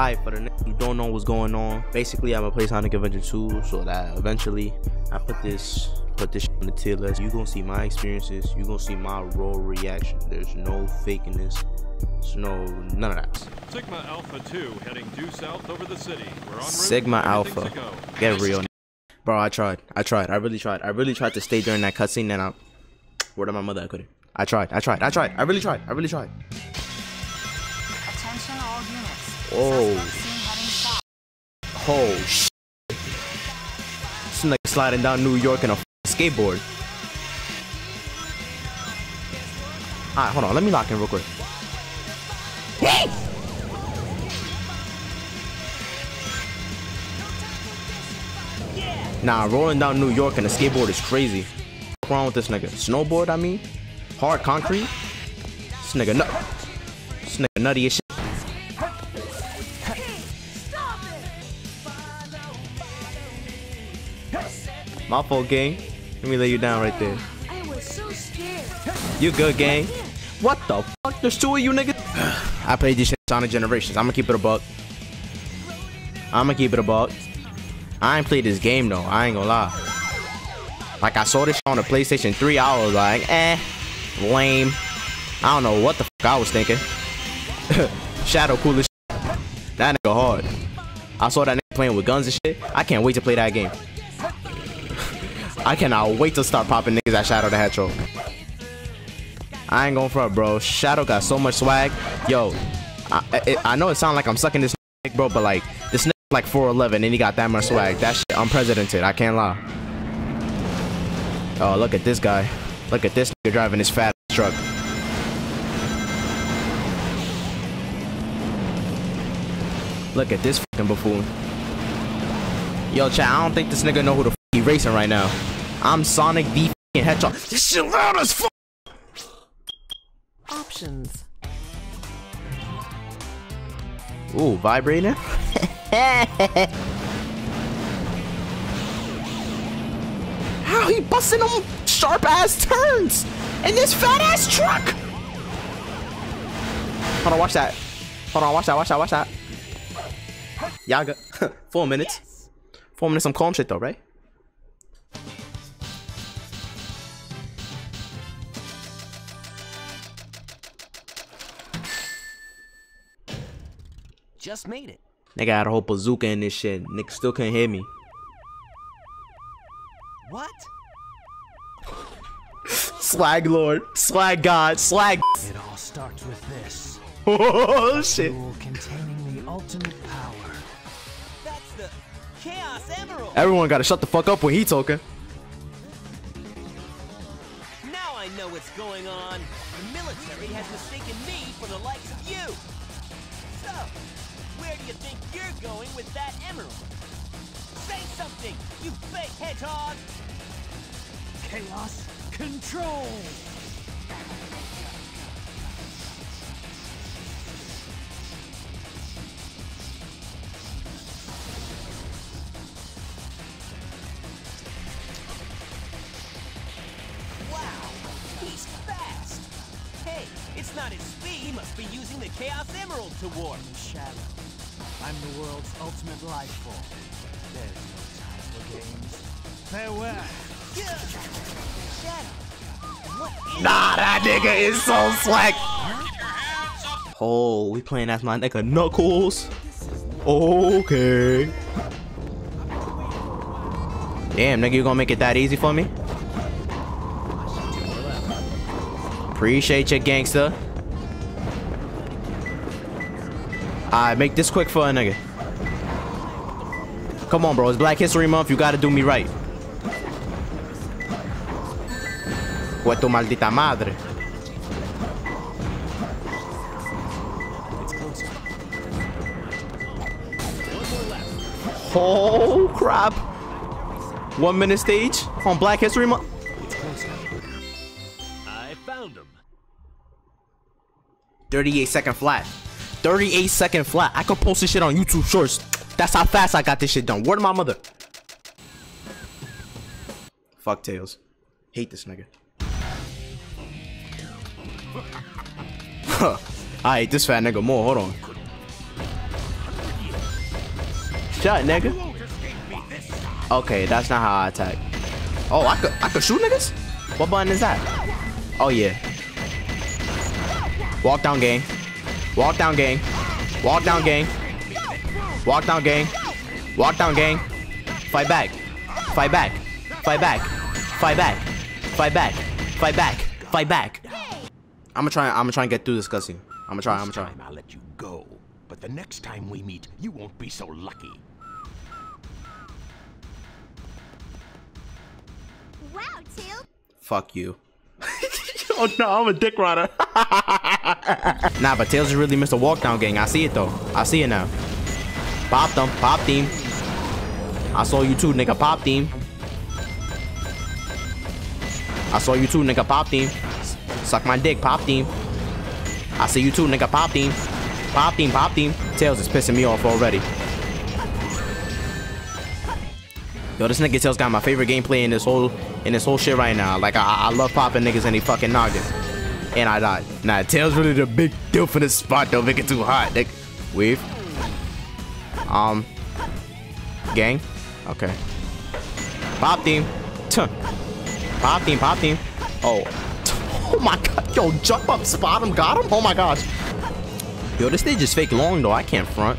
Alright, for the niggas You don't know what's going on, basically I'm gonna play Sonic Adventure 2 so that eventually I put this put this on the tier list. You gonna see my experiences, you gonna see my raw reaction. There's no fakeness. There's no none of that. Sigma Alpha 2 heading due south over the city. We're on Sigma Alpha. Get real. Bro, I tried. I tried. I really tried. I really tried to stay during that cutscene and I word of my mother I couldn't. I tried. I tried. I tried. I really tried. I really tried. Attention all units. Oh. Suspect seen heading south. Oh sh This nigga sliding down New York in a skateboard. Alright, hold on. Let me lock in real quick. Nah, rolling down New York in a skateboard is crazy. What's wrong with this nigga? Snowboard, I mean? Hard concrete? This nigga nut. This nigga nutty as shit. My fault, gang. Let me lay you down right there. I was so scared. You good, gang? What the fuck? There's two of you niggas? I played this shit Sonic Generations. I'ma keep it a buck. I'ma keep it a buck. I ain't played this game though. I ain't gonna lie. Like I saw this shit on the PlayStation 3, I was like, eh, lame. I don't know what the fuck I was thinking. Shadow cool as shit. That nigga hard. I saw that nigga playing with guns and shit. I can't wait to play that game. I cannot wait to start popping niggas at Shadow the Hedgehog. I ain't going for front, bro. Shadow got so much swag. Yo, I, I, I know it sounds like I'm sucking this dick, bro, but like this nigga like 4'11 and he got that much swag. That shit unprecedented. I can't lie. Oh, look at this guy. Look at this nigga driving his fat truck. Look at this fucking buffoon. Yo, chat, I don't think this nigga know who the racing right now. I'm Sonic the Hedgehog. This shit loud as fuck. Options. Ooh, vibrator. How he busting them sharp ass turns in this fat ass truck? Hold on, watch that. Hold on, watch that, watch that, watch that. Got four minutes. Four minutes, some calm shit though, right? Just made it. Nigga had a whole bazooka in this shit. Nigga still couldn't hear me. What? Swag Lord, Swag God, Swag. It all starts with this. Oh shit. Containing the ultimate power. That's the Chaos Emerald. Everyone gotta shut the fuck up when he talking. Now I know what's going on. The military has mistaken me for the likes of you. So, where do you think you're going with that emerald? Say something, you fake hedgehog! Chaos control. Ultimate life form. There's no time for games. Farewell. Nah, that nigga is so swag. Oh, we playing as my nigga Knuckles. Okay. Damn, nigga, you gonna make it that easy for me? Appreciate you, gangster. Alright, make this quick for a nigga. Come on, bro. It's Black History Month. You gotta do me right. Fue tu maldita madre. Oh crap! One minute stage on Black History Month. I found him. 38 second flat. 38 second flat. I could post this shit on YouTube Shorts. That's how fast I got this shit done. Word to my mother. Fuck Tails. Hate this nigga. Huh. I hate this fat nigga more. Hold on. shut, nigga. Okay, that's not how I attack. Oh, I could I could shoot niggas? What button is that? Oh yeah. Walk down gang. Walk down gang. Walk down gang. Walk down gang. Walk down gang. Fight back. Fight back. Fight back. Fight back. Fight back. Fight back. Fight back. I'm gonna try I'm gonna try and get through this cussing. I'm gonna try, I'm gonna try. I'll let you go. But the next time we meet, you won't be so lucky. Wow, Tail. Fuck you. oh no, I'm a dick rider. nah, but Tails is really Mr. Walkdown Gang. I see it though. I see it now. Pop them. Pop team. I saw you too, nigga. Pop team. I saw you too, nigga. Pop team. Suck my dick. Pop team. I see you too, nigga. Pop team. Pop team. Pop team. Tails is pissing me off already. Yo, this nigga Tails got my favorite gameplay in this whole in this whole shit right now. Like I, I love popping niggas in the fucking noggin. And I died. Nah, Tails really the big deal for this spot though. Make it too hot. Nigga. Weave. Um. Gang. Okay. Pop team. Tuh. Pop team. Pop team. Oh. Oh my god. Yo, jump up, spot him, got him. Oh my gosh. Yo, this stage is fake long though. I can't front.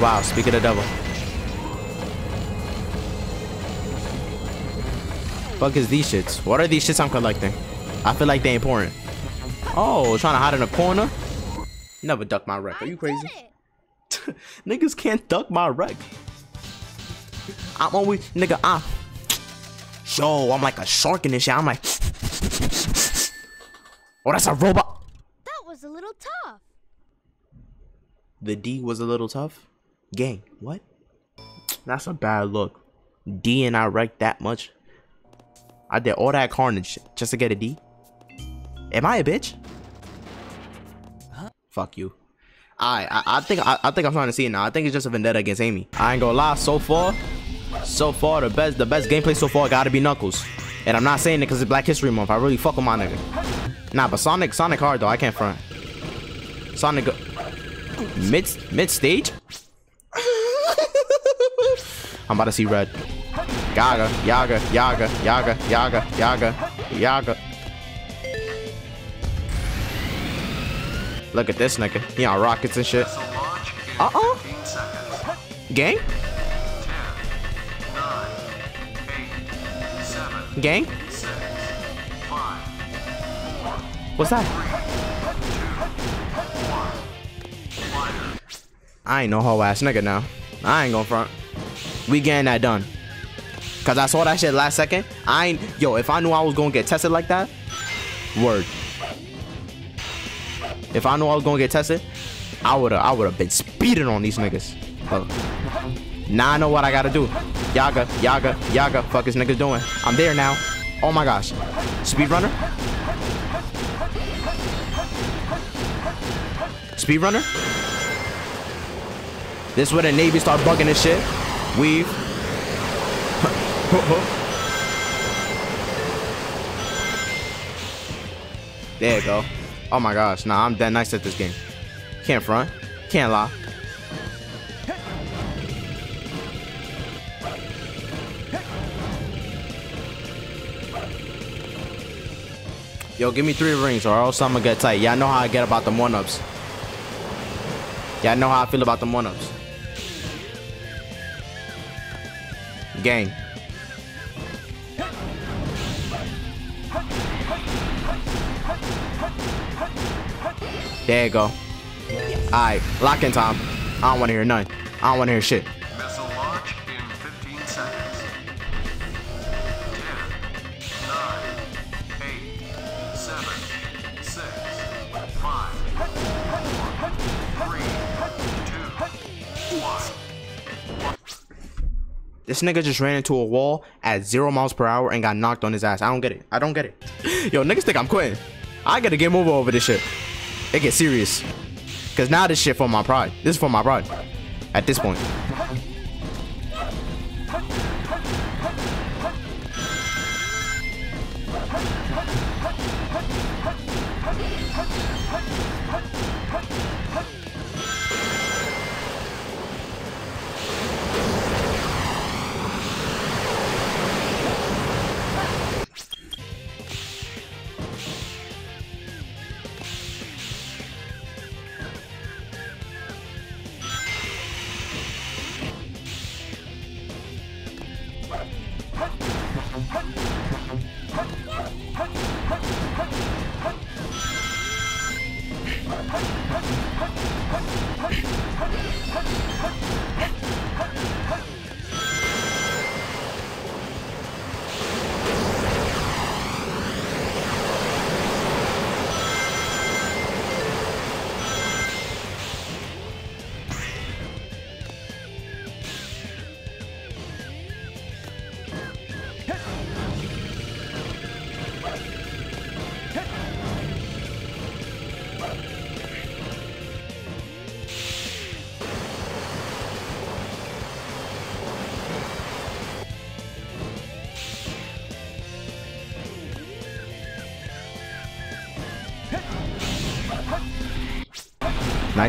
Wow. Speak of the devil. Fuck is these shits? What are these shits I'm collecting? I feel like they important. Oh, trying to hide in a corner? Never duck my wreck. Are you crazy? Niggas can't duck my wreck. I'm always nigga. I'm yo. I'm like a shark in this shit. I'm like, oh, that's a robot. That was a little tough. The D was a little tough. Gang, what? That's a bad look. D and I wrecked that much. I did all that carnage just to get a D. Am I a bitch? Huh? Fuck you. I, I I think I, I think I'm starting to see it now. I think it's just a vendetta against Amy. I ain't gonna lie. So far, so far the best the best gameplay so far gotta be Knuckles. And I'm not saying it because it's Black History Month. I really fuck with my nigga. Nah, but Sonic Sonic hard though. I can't front. Sonic mid mid stage. I'm about to see red. Yaga, Yaga, Yaga, Yaga, Yaga, Yaga, Yaga. Look at this nigga. He on rockets and shit. Uh-oh. Gang? Gang? What's that? I ain't no hoe ass nigga now. I ain't gonna front. We getting that done. Cause I saw that shit last second. I ain't yo, if I knew I was gonna get tested like that, word. If I knew I was gonna get tested, I would've I would've been speeding on these niggas. Now I know what I gotta do. Yaga, Yaga, Yaga, fuck is niggas doing? I'm there now. Oh my gosh. Speed runner? Speed runner? This is where the Navy start bugging this shit. Weave. there you go. Oh my gosh, nah, I'm dead nice at this game. Can't front. Can't lie. Yo, give me three rings or else I'm gonna get tight. Y'all know how I get about the one-ups. Y'all know how I feel about the one-ups. Gang. There you go. Alright, lock in time. I don't wanna hear none. I don't wanna hear shit. Missile launch in 15 seconds. 10, 9, 8, 7, 6, 5, 4, 3, 2, 1. This nigga just ran into a wall at zero miles per hour and got knocked on his ass. I don't get it. I don't get it. Yo, niggas think I'm quitting. I gotta game over over this shit. It gets serious. Cause now this shit for my pride. This is for my pride. At this point.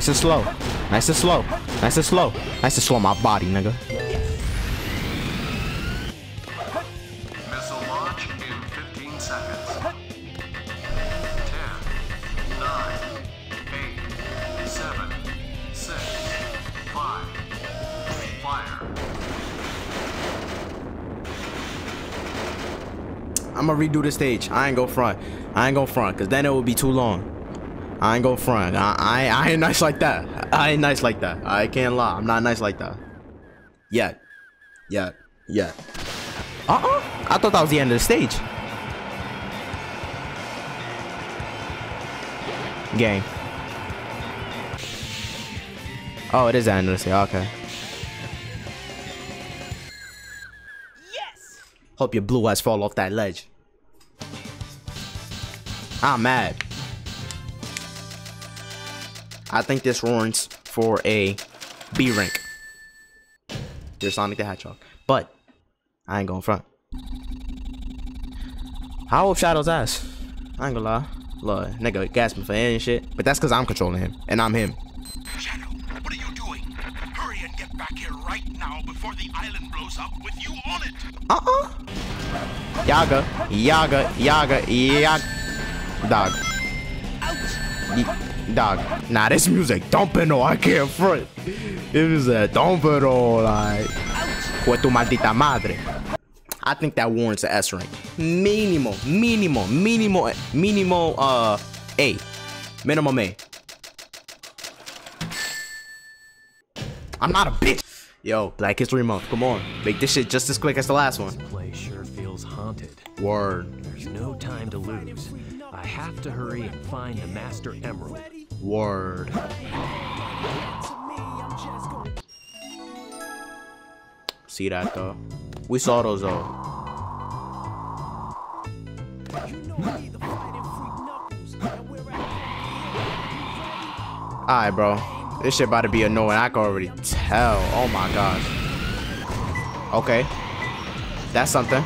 Nice and slow. Nice and slow. Nice and slow. Nice and slow my body, nigga. Missile launch in 15 seconds. 10, 9, 8, 7, 6, 5, fire. I'm gonna redo the stage. I ain't go front. I ain't go front, cause then it would be too long. I ain't go front. I, I, I ain't nice like that. I ain't nice like that. I can't lie. I'm not nice like that. Yet. Yet. Yet. Uh-uh. I thought that was the end of the stage. Game. Oh, it is the end of the stage. Okay. Yes! Hope your blue eyes fall off that ledge. I'm mad. I think this runs for a B rank. There's Sonic the Hedgehog. But I ain't going front. How old Shadow's ass? I ain't gonna lie. Look, nigga gasping for air and shit. But that's cause I'm controlling him. And I'm him. Shadow, what are you doing? Hurry and get back here right now before the island blows up with you on it. Uh-uh. Yaga. Yaga. Yaga. Yaga. Dog. Ye- Dog. Nah, this music dumping oh, I can't front. It was a dumping oh, like. Fue tu maldita madre. I think that warrants an S rank. Minimum, minimum, minimum, minimum, uh, A. Minimum A. I'm not a bitch. Yo, Black History Month, come on. Make this shit just as quick as the last one. Place sure feels haunted. Word, There's no time to lose. I have to hurry and find the Master Emerald. Word. See that though? We saw those though. Alright, bro. This shit about to be annoying. I can already tell. Oh my gosh. Okay. That's something.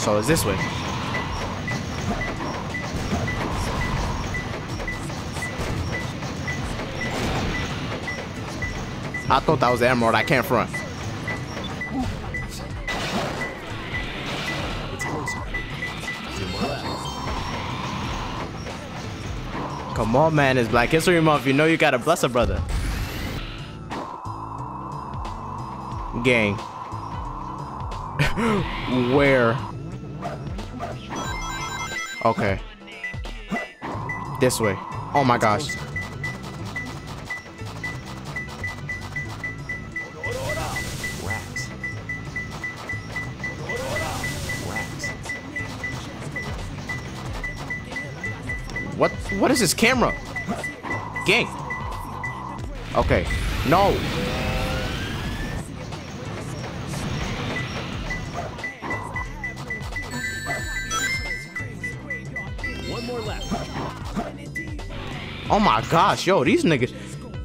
So it's this way. I thought that was the emerald. I can't front. Come on, man. It's Black History Month. You know you gotta bless a brother. Gang. Where? Okay. This way. Oh my gosh. What? What is this camera? Gang. Okay. No. Oh my gosh, yo, these niggas,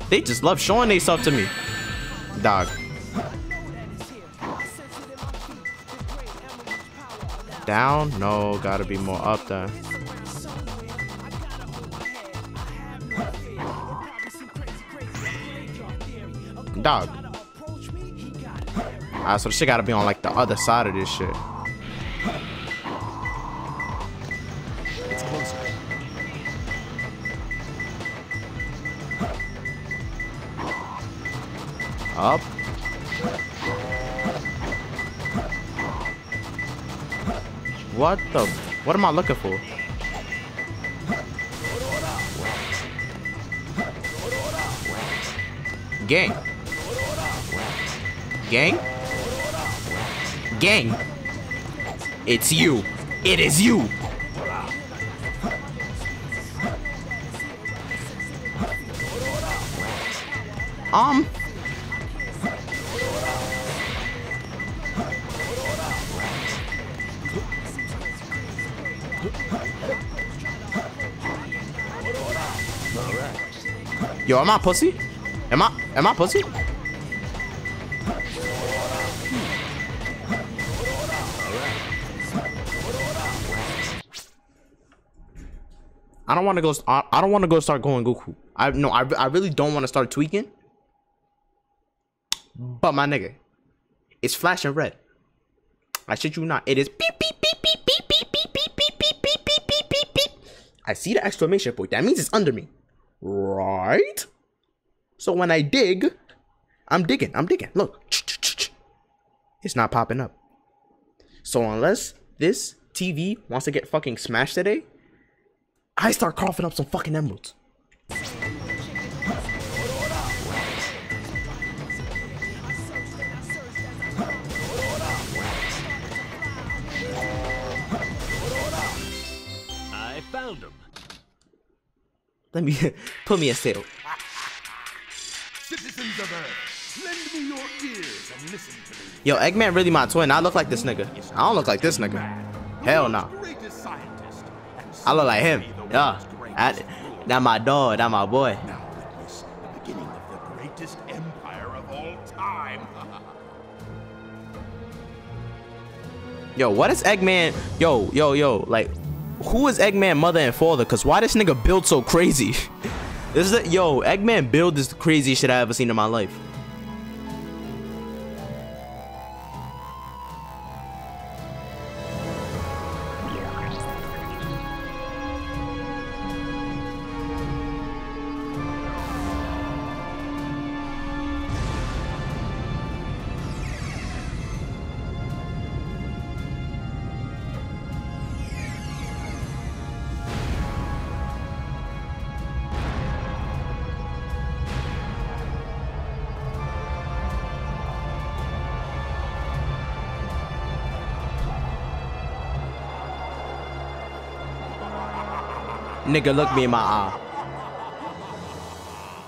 they just love showing they stuff to me. Dog. Down? No, gotta be more up there. Dog. Alright, so the shit gotta be on like the other side of this shit. Up. What the? What am I looking for? Gang. Gang? Gang. It's you. It is you. Um. Yo, am I pussy? Am I am I pussy? I don't want to go. I, don't want to go start going Goku. I no. I, I really don't want to start tweaking. But my nigga, it's flashing red. I shit you not. It is beep beep beep beep beep beep beep beep beep beep beep beep beep. I see the exclamation point. That means it's under me, right? So when I dig, I'm digging. I'm digging. Look, it's not popping up. So unless this TV wants to get fucking smashed today, I start coughing up some fucking emeralds. Let me put me a sale. Citizens of Earth, lend me your ears and listen to me. Yo, Eggman really my twin. I look like this nigga. I don't look like this nigga. Hell no. And I look like him. soon to be the Yeah. I, that my dog. That my boy. Now witness the beginning of the greatest empire of all time. Yo, what is Eggman? Yo, yo, yo. Like, who is Eggman mother and father? Cause why this nigga build so crazy? this is a, yo, Eggman build is the craziest shit I ever seen in my life. Nigga, look me in my eye.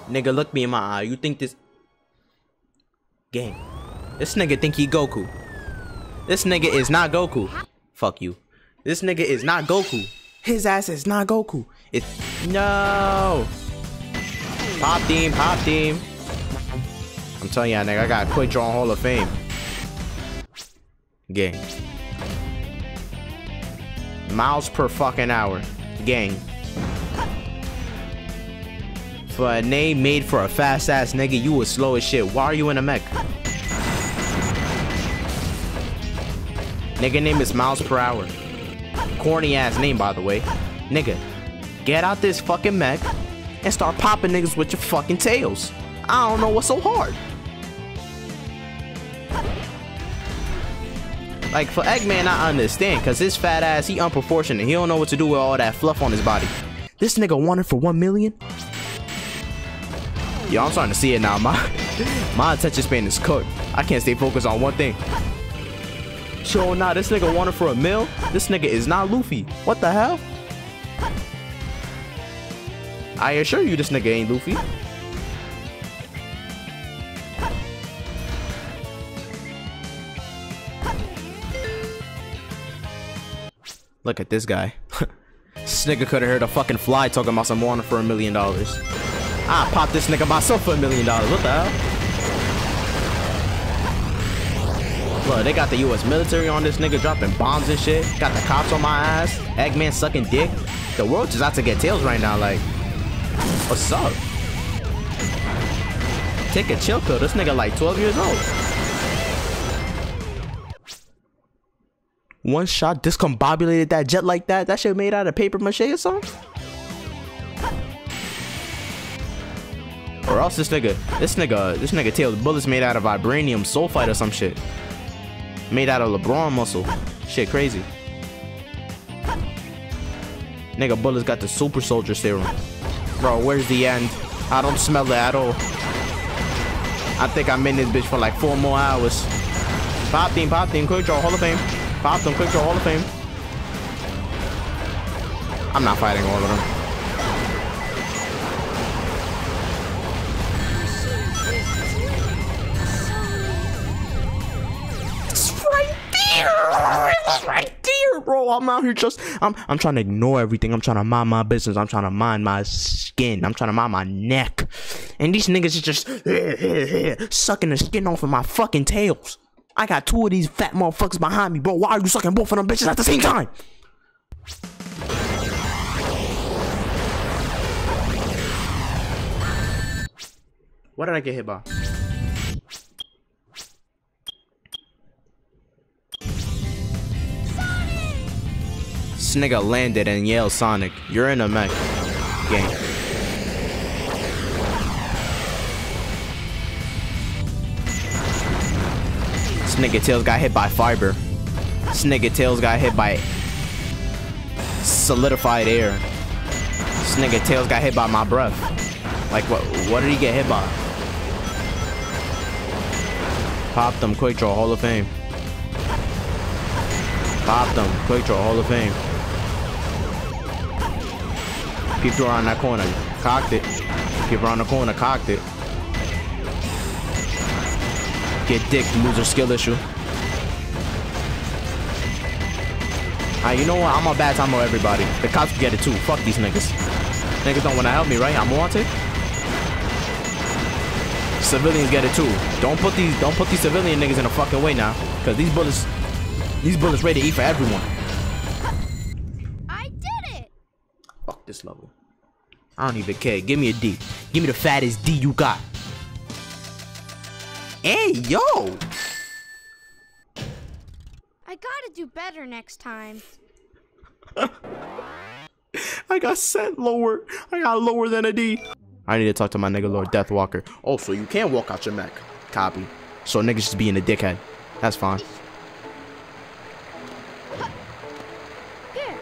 Nigga, look me in my eye. You think this game? This nigga think he Goku. This nigga is not Goku. Fuck you. This nigga is not Goku. His ass is not Goku. It's no. Pop team, pop team. I'm telling y'all, nigga, I got a quick draw Hall of Fame. Gang. Miles per fucking hour. Gang. For a uh, name made for a fast ass nigga, you was slow as shit. Why are you in a mech? Nigga name is miles per hour. Corny ass name, by the way. Nigga, get out this fucking mech and start popping niggas with your fucking tails. I don't know what's so hard. Like for Eggman, I understand, cause his fat ass, he unproportionate. He don't know what to do with all that fluff on his body. This nigga wanted for one million. Yo, I'm starting to see it now. My my attention span is cooked. I can't stay focused on one thing. Sure, nah, this nigga wanted for a mill. This nigga is not Luffy. What the hell? I assure you, this nigga ain't Luffy. Look at this guy. this nigga could have heard a fucking fly talking about some wanting for a million dollars. I pop this nigga myself for a million dollars. What the hell? Look, they got the U.S. military on this nigga dropping bombs and shit. Got the cops on my ass. Eggman sucking dick. The world just out to get tails right now. Like, what's up? Take a chill pill. This nigga like 12 years old. One shot discombobulated that jet like that. That shit made out of paper mache or something. Or else this nigga, this nigga, this nigga tailed bullets made out of vibranium sulfite or some shit. Made out of LeBron muscle. Shit crazy. Nigga, Bullets got the super soldier serum. Bro, where's the end? I don't smell it at all. I think I'm in this bitch for like four more hours. Pop team, pop team, quick draw, Hall of Fame. Pop them, quick draw, Hall of Fame. I'm not fighting all of them. Right bro. I'm out here just I'm I'm trying to ignore everything. I'm trying to mind my business. I'm trying to mind my skin. I'm trying to mind my neck. And these niggas is just sucking the skin off of my fucking tails. I got two of these fat motherfuckers behind me, bro. Why are you sucking both of them bitches at the same time? What did I get hit by? Nigga landed and yelled Sonic. You're in a mech game. Nigga Tails got hit by fiber. Nigga Tails got hit by solidified air. Nigga Tails got hit by my breath. Like what what did he get hit by? Pop them quick draw Hall of Fame. Pop them quick draw Hall of Fame. Peep around that corner. Cocked it. Peep around the corner, cocked it. Get dick, loser skill issue. Ah, you know what? I'm a bad time for everybody. The cops get it too. Fuck these niggas. Niggas don't wanna help me, right? I'm wanted. Civilians get it too. Don't put these don't put these civilian niggas in the fucking way now. Cause these bullets these bullets ready to eat for everyone. I did it! Fuck this level. I don't even care. Give me a D. Give me the fattest D you got. Hey, yo! I gotta do better next time. I got sent lower. I got lower than a D. I need to talk to my nigga Lord Deathwalker. Oh, so you can't walk out your mech. Copy. So niggas just being a dickhead. That's fine. Here.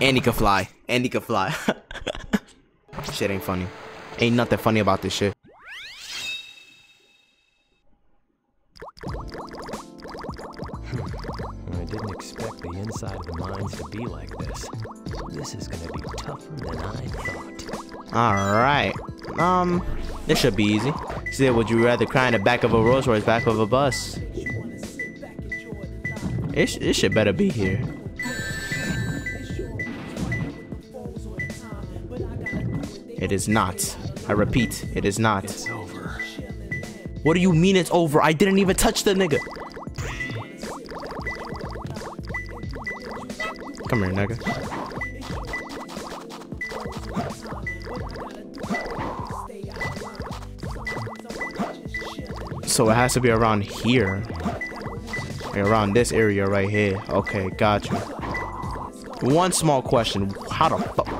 And he can fly. And he can fly. shit ain't funny. Ain't nothing funny about this shit. I didn't expect the inside of the mines to be like this. This is gonna be tougher than I thought. Alright. Um, this should be easy. See, would you rather cry in the back of a Rolls Royce, back of a bus? It, sh it should better be here. It is not. I repeat, it is not. It's over. What do you mean it's over? I didn't even touch the nigga. Come here, nigga. So it has to be around here. Like around this area right here. Okay, got you. One small question. How the fuck?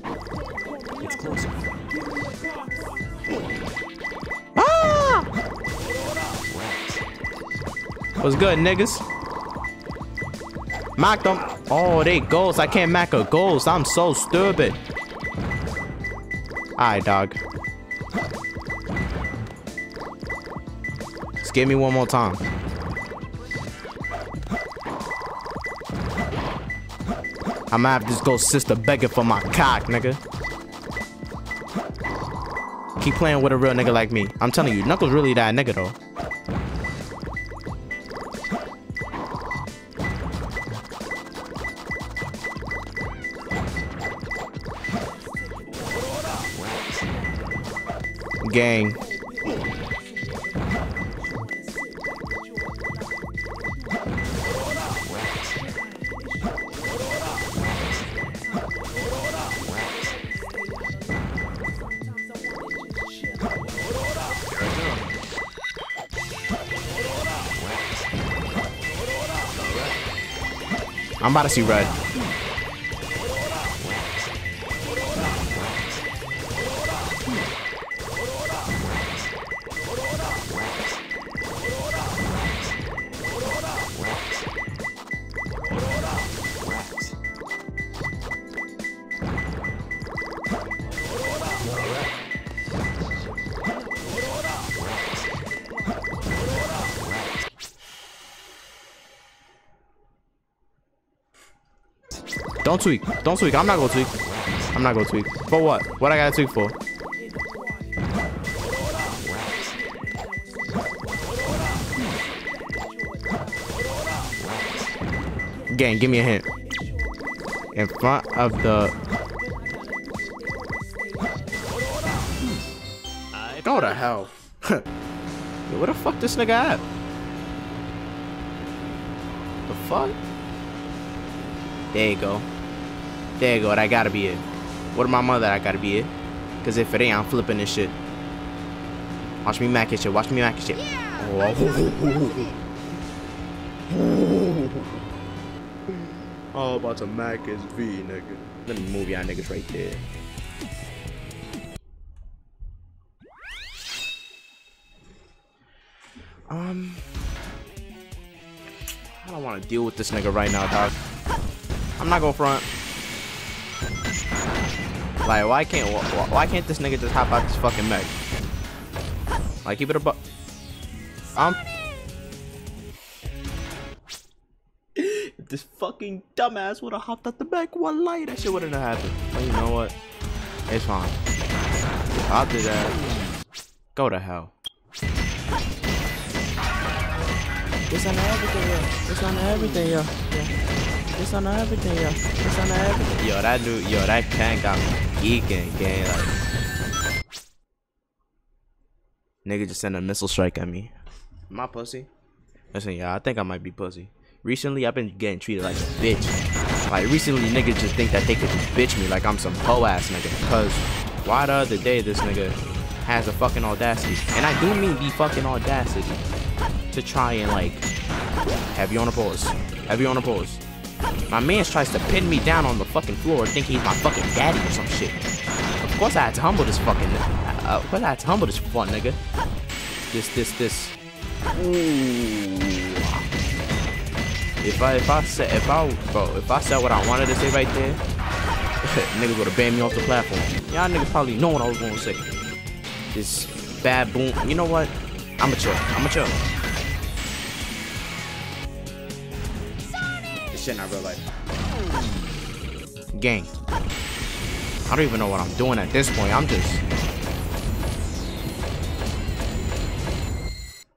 What's good, niggas? Mock them. Oh, they ghosts. I can't mac a ghost. I'm so stupid. Alright, dog. Just give me one more time. I'ma have this ghost sister begging for my cock, nigga. Keep playing with a real nigga like me. I'm telling you, Knuckles really that nigga though. Gang. I'm about to see red. Don't tweak. Don't tweak. I'm not gonna tweak. I'm not gonna tweak. For what? What I gotta tweak for? Gang, give me a hint. In front of the. Go to hell. Yo, where the fuck this nigga at? The fuck? There you go. There you go. That gotta be it. What my mother? I gotta be it. Cause if it ain't, I'm flipping this shit. Watch me mac it shit. Watch me mac it shit. Oh. oh, about to mac his V, nigga. Let me move y'all niggas right there. Um, I don't want to deal with this nigga right now, dog. I'm not gonna front. Like, why can't why, why can't this nigga just hop out this fucking mech? Like, keep it a bu- Um. this fucking dumbass would have hopped out the back one light. That shit wouldn't have happened. But you know what? It's fine. I'll do that. Go to hell. It's on everything, yeah. It's on everything, yeah. yeah. It's on everything, yeah. It's on everything. Yo, that dude, yo, that can got me geeking, gang. Like, nigga just sent a missile strike at me. My pussy? Listen, yeah, I think I might be pussy. Recently, I've been getting treated like a bitch. Like, recently, niggas just think that they could just bitch me like I'm some hoe ass nigga. Cause, why the other day this nigga has the fucking audacity, and I do mean the fucking audacity, to try and like have you on a pause, have you on a pause. My man tries to pin me down on the fucking floor, think he's my fucking daddy or some shit. Of course I had to humble this fucking, uh, of I had to humble this fun nigga. This, this, this. Ooh. If I, if I said, if I, bro, if I said what I wanted to say right there, niggas would have banned me off the platform. Y'all niggas probably know what I was gonna say. This bad boom. You know what? I'ma chill. I'ma chill. Shit not real life. Gang. I don't even know what I'm doing at this point. I'm just.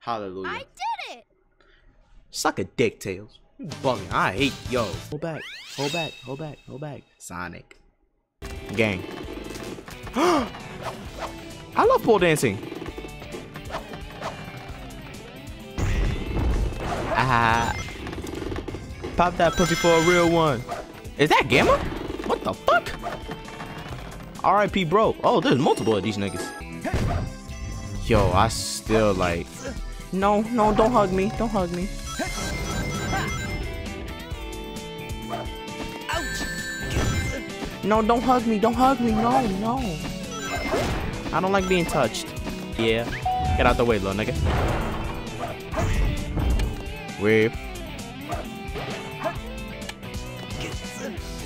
Hallelujah. I did it! Suck a dick, Tails. You bugging. I hate yo. Hold back. Hold back. Hold back. Hold back. Sonic. Gang. I love pole dancing. Ah. Pop that pussy for a real one. Is that Gamma? What the fuck? RIP bro. Oh, there's multiple of these niggas. Yo, I still like. No, no, don't hug me. Don't hug me. No, don't hug me. Don't hug me. No, no. I don't like being touched. Yeah. Get out the way, little nigga. Whip.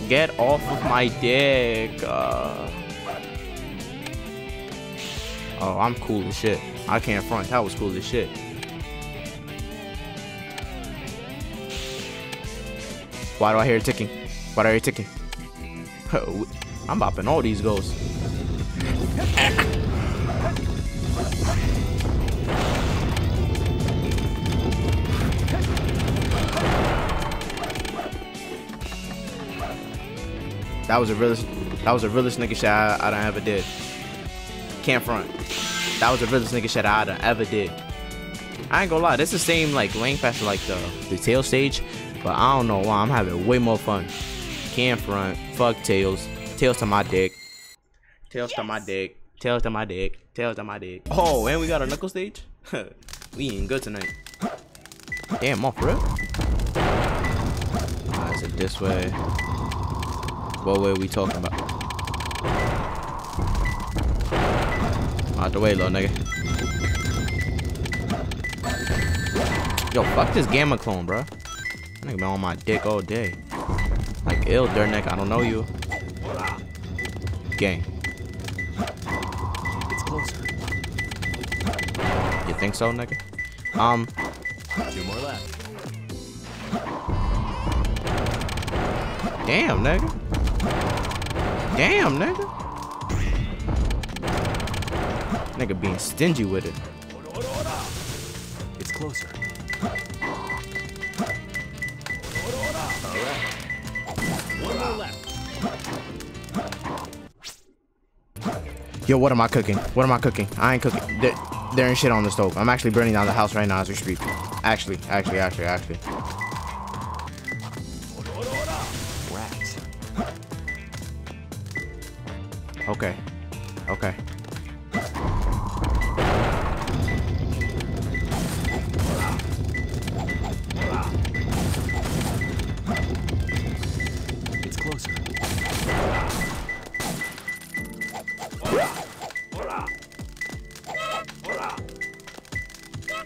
Get off of my dick. Uh... Oh, I'm cool as shit. I can't front. That was cool as shit. Why do I hear it ticking? Why do I hear it ticking? I'm bopping all these ghosts. That was a realest. That was a realest nigga shot I, I done ever did. Can't front. That was the realest nigga shit I done ever did. I ain't gonna lie, this is the same like length as like the the tail stage, but I don't know why I'm having way more fun. Can front, fuck tails, tails to my dick, tails to my dick, tails to my dick, tails to my dick. Oh, and we got a knuckle stage. we eating good tonight. Damn, off. Alright, is it this way? What way are we talking about? Out the way, little nigga. Yo, fuck this gamma clone, bro. Nigga been on my dick all day. Like, ill, dirt neck, I don't know you. Gang. It's closer. You think so, nigga? Um, Two more left. damn, nigga. Damn, nigga. Nigga being stingy with it. It's closer. One more left. Yo, what am I cooking? What am I cooking? I ain't cooking. There, there ain't shit on the stove. I'm actually burning down the house right now as we speak. Actually, actually, actually, actually. Okay. Okay. It's closer.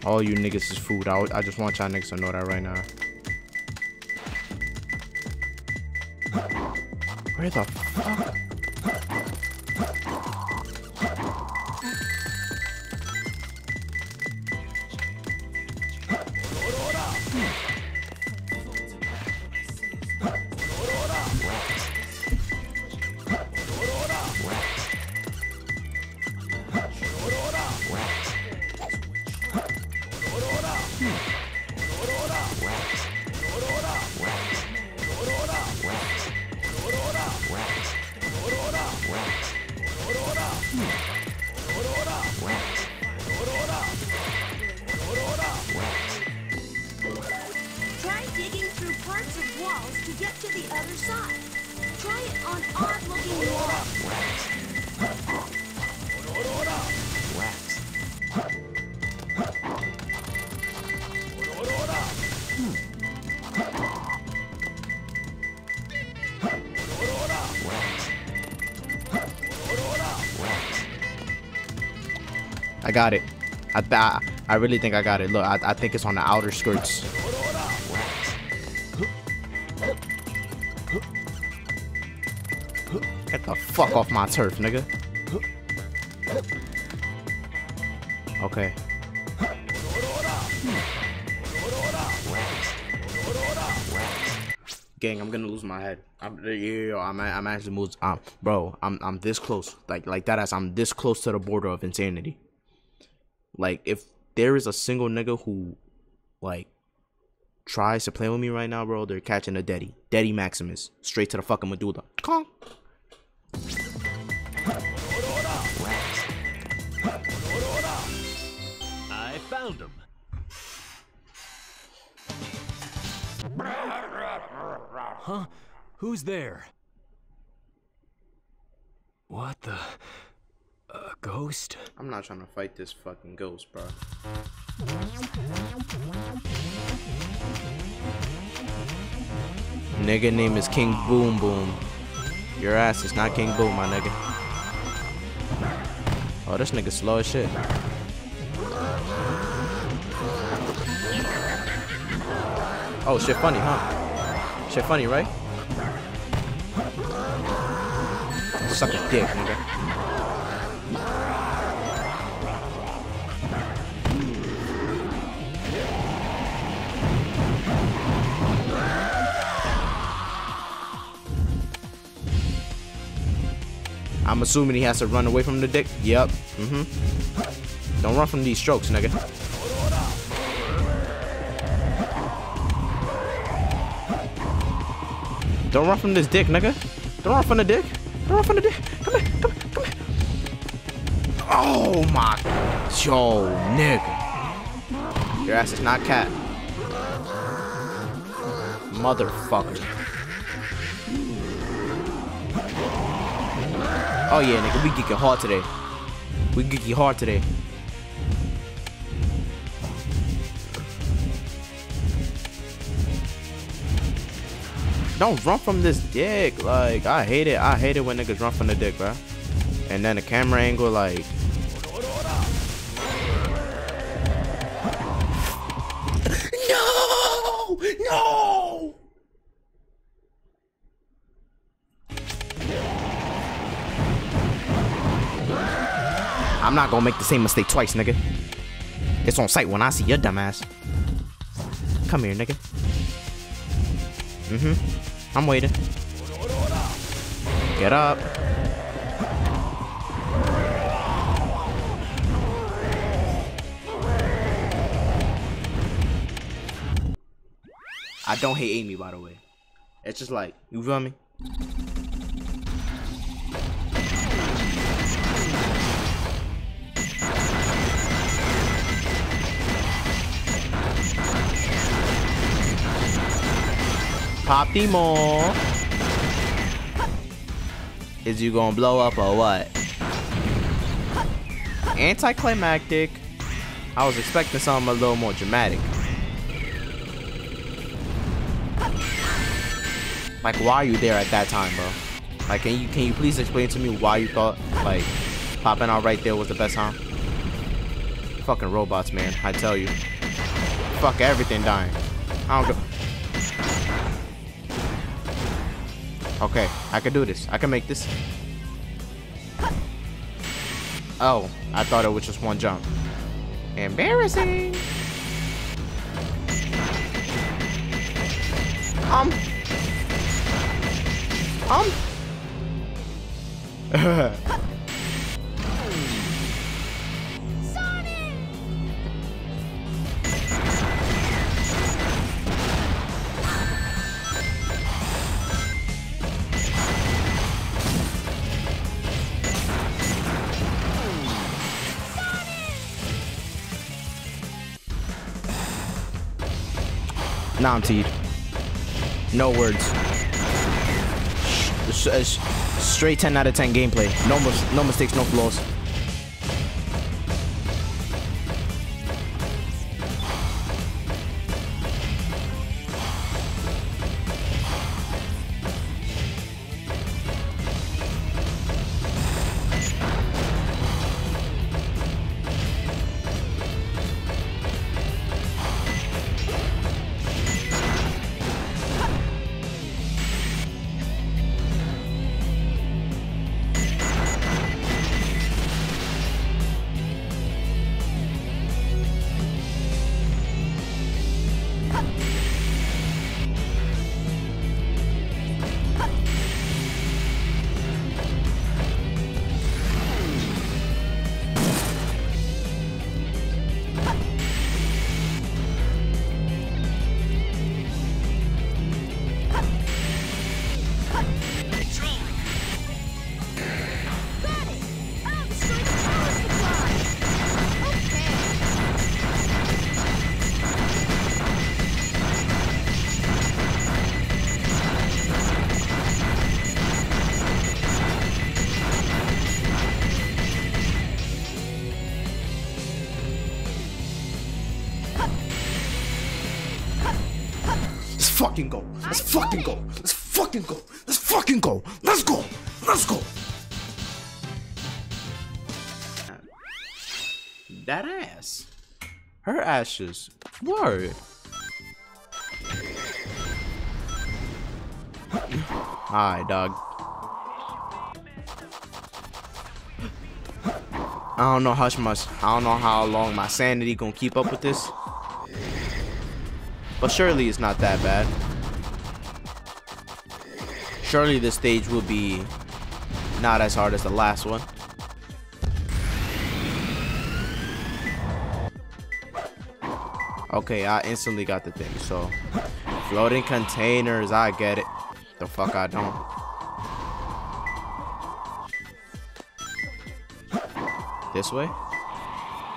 All you niggas is food. I, I just want y'all niggas to know that right now. Where the I got it. I I, I really think I got it. Look, I, I think it's on the outer skirts. Get the fuck off my turf, nigga. Okay. Gang, I'm gonna lose my head. I'm, yeah, yeah, I'm, I'm actually moves. Um, bro, I'm, I'm this close. Like, like that as I'm this close to the border of insanity. Like, if there is a single nigga who, like, tries to play with me right now, bro, they're catching a Deddy. Deddy Maximus. Straight to the fucking medulla. Conk. I found him. Huh? Who's there? What the? A ghost? I'm not trying to fight this fucking ghost, bro. Nigga name is King Boom Boo. Your ass is not King Boom, my nigga. Oh, this nigga slow as shit. Oh, shit funny, huh? Shit funny, right? Suck a dick, nigga. I'm assuming he has to run away from the dick. Yep. Mm-hmm. Don't run from these strokes, nigga. Don't run from this dick, nigga. Don't run from the dick. Don't run from the dick. Come here, come here, come here. Oh my. Yo, nigga. Your ass is not cat. Motherfucker. Oh yeah, nigga, we geeking hard today. We geeky hard today. Don't run from this dick. Like, I hate it. I hate it when niggas run from the dick, bro. And then the camera angle, like. No! No! I'm not gonna make the same mistake twice, nigga. It's on sight when I see your dumbass. Come here, nigga. Mm-hmm. I'm waiting. Get up. I don't hate Amy, by the way. It's just like, you feel me? Pop more. Is you gonna blow up or what? Anticlimactic. I was expecting something a little more dramatic. Like, why are you there at that time, bro? Like, can you can you please explain to me why you thought like popping out right there was the best time? Fucking robots, man. I tell you. Fuck everything dying. I don't go. Okay, I can do this. I can make this. Oh, I thought it was just one jump. Embarrassing. Um. Um. Teed. No words. S- s- straight 10 out of 10 gameplay. No, mis- no mistakes, no flaws. Fucking go. Let's fucking go. Let's fucking go. Let's fucking go. Let's go. Let's go. That ass. Her ashes. Word. Alright, dog. I don't know how much. I don't know how long my sanity gonna keep up with this. But surely it's not that bad. Surely this stage will be not as hard as the last one. Okay, I instantly got the thing. So, floating containers, I get it. The fuck I don't. This way?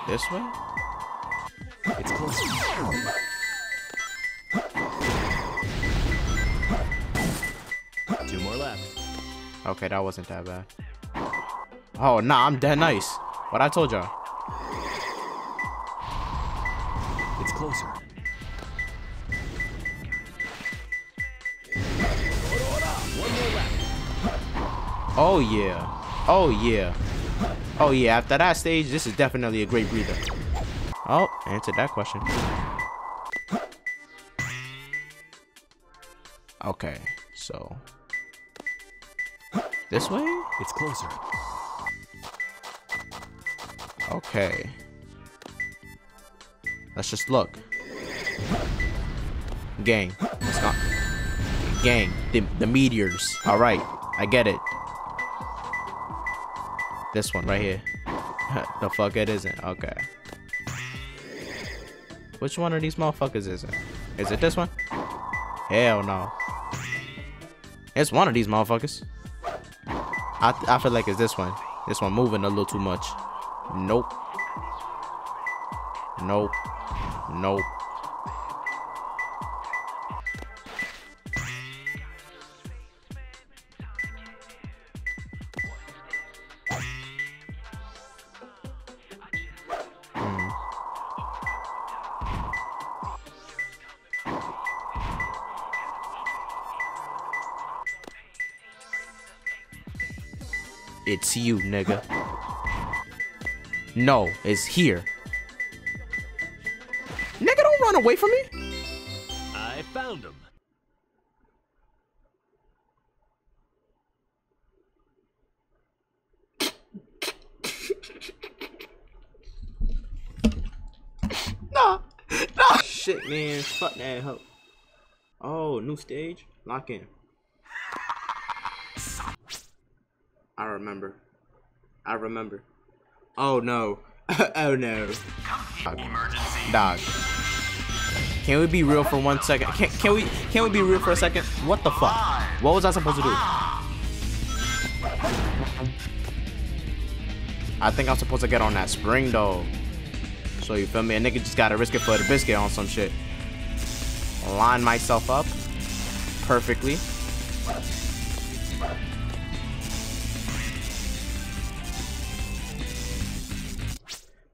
This way? It's close. Okay, that wasn't that bad. Oh, nah, I'm dead nice. What I told y'all. It's closer. Oh, yeah. Oh, yeah. Oh, yeah. After that stage, this is definitely a great breather. Oh, answered that question. Okay, so... This way? It's closer. Okay. Let's just look. Gang. It's not. Gang. The, the meteors. Alright. I get it. This one right here. the fuck it isn't. Okay. Which one of these motherfuckers is it? Is it this one? Hell no. It's one of these motherfuckers. I, I feel like it's this one. This one moving a little too much. Nope. Nope. Nope. It's you, nigga. No, it's here. Nigga, don't run away from me. I found him. Nah. Nah. Shit, man. Fuck that hoe. Oh, new stage? Lock in. I remember. I remember. Oh no. oh no. Emergency. Dog. Can we be real for one second? Can, can we can we be real for a second? What the fuck? What was I supposed to do? I think I'm supposed to get on that spring though. So you feel me? A nigga just gotta risk it for the biscuit on some shit. Line myself up perfectly.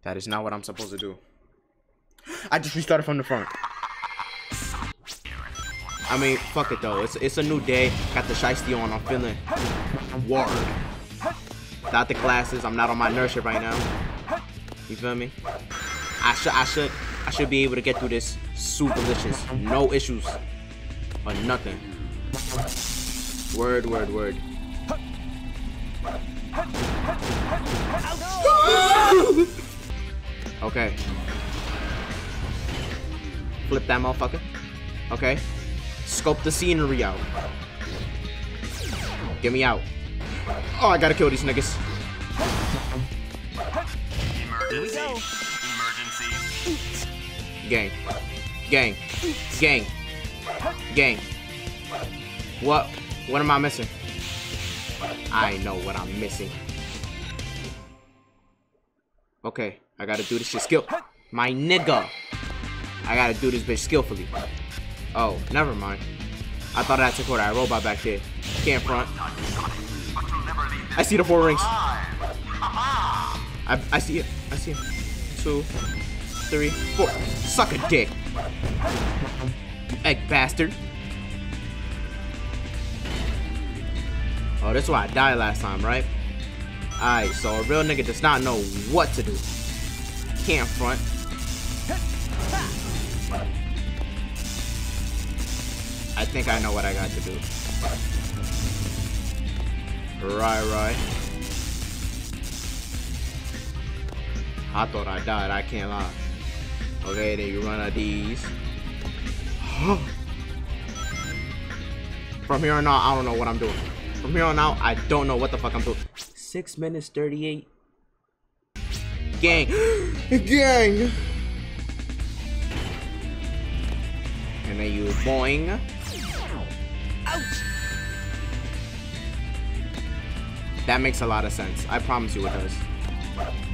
That is not what I'm supposed to do. I just restarted from the front. I mean, fuck it though. It's it's a new day. Got the shiesty on. I'm feeling ward. Without the glasses, I'm not on my nurse right now. You feel me? I should I should I should be able to get through this super delicious. No issues. Or nothing. Word, word, word. Okay. Flip that motherfucker. Okay. Scope the scenery out. Get me out. Oh, I gotta kill these niggas. Emergency. Emergency. Gang. Gang. Gang. Gang. What? What am I missing? I know what I'm missing. Okay, I gotta do this shit skill. My nigga. I gotta do this bitch skillfully. Oh, never mind. I thought I had to put that robot back there. Can't front. I see the four rings. I, I see it. I see it. Two, three, four. Suck a dick. Egg bastard. Oh, this is why I died last time, right? Alright, so a real nigga does not know what to do. Can't front. I think I know what I got to do. Right, right. I thought I died, I can't lie. Okay, then you run out these. From here on out, I don't know what I'm doing. From here on out, I don't know what the fuck I'm doing. Six minutes, 38. Gang. Gang. And then you boing. Ouch. That makes a lot of sense. I promise you it does.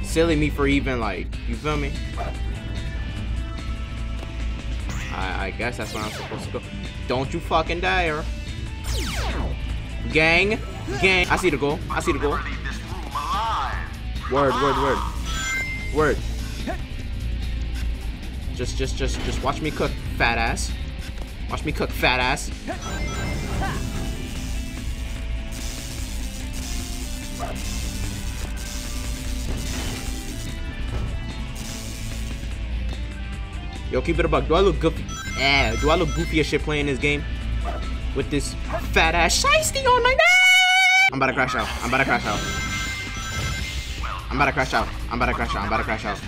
Silly me for even like, you feel me? I, I guess that's where I'm supposed to go. Don't you fucking dare. Gang. Gang. I see the goal. I see the goal. Leave this room alive. Word, word, word. Word. Just, just, just, just watch me cook, fat ass. Watch me cook, fat ass. Yo, keep it a buck. Do I look goofy? Yeah, do I look goofy as shit playing this game? With this fat ass shiesty on my neck? I'm about to crash out. I'm about to crash out. I'm about to crash out. I'm about to crash out. I'm about to crash out.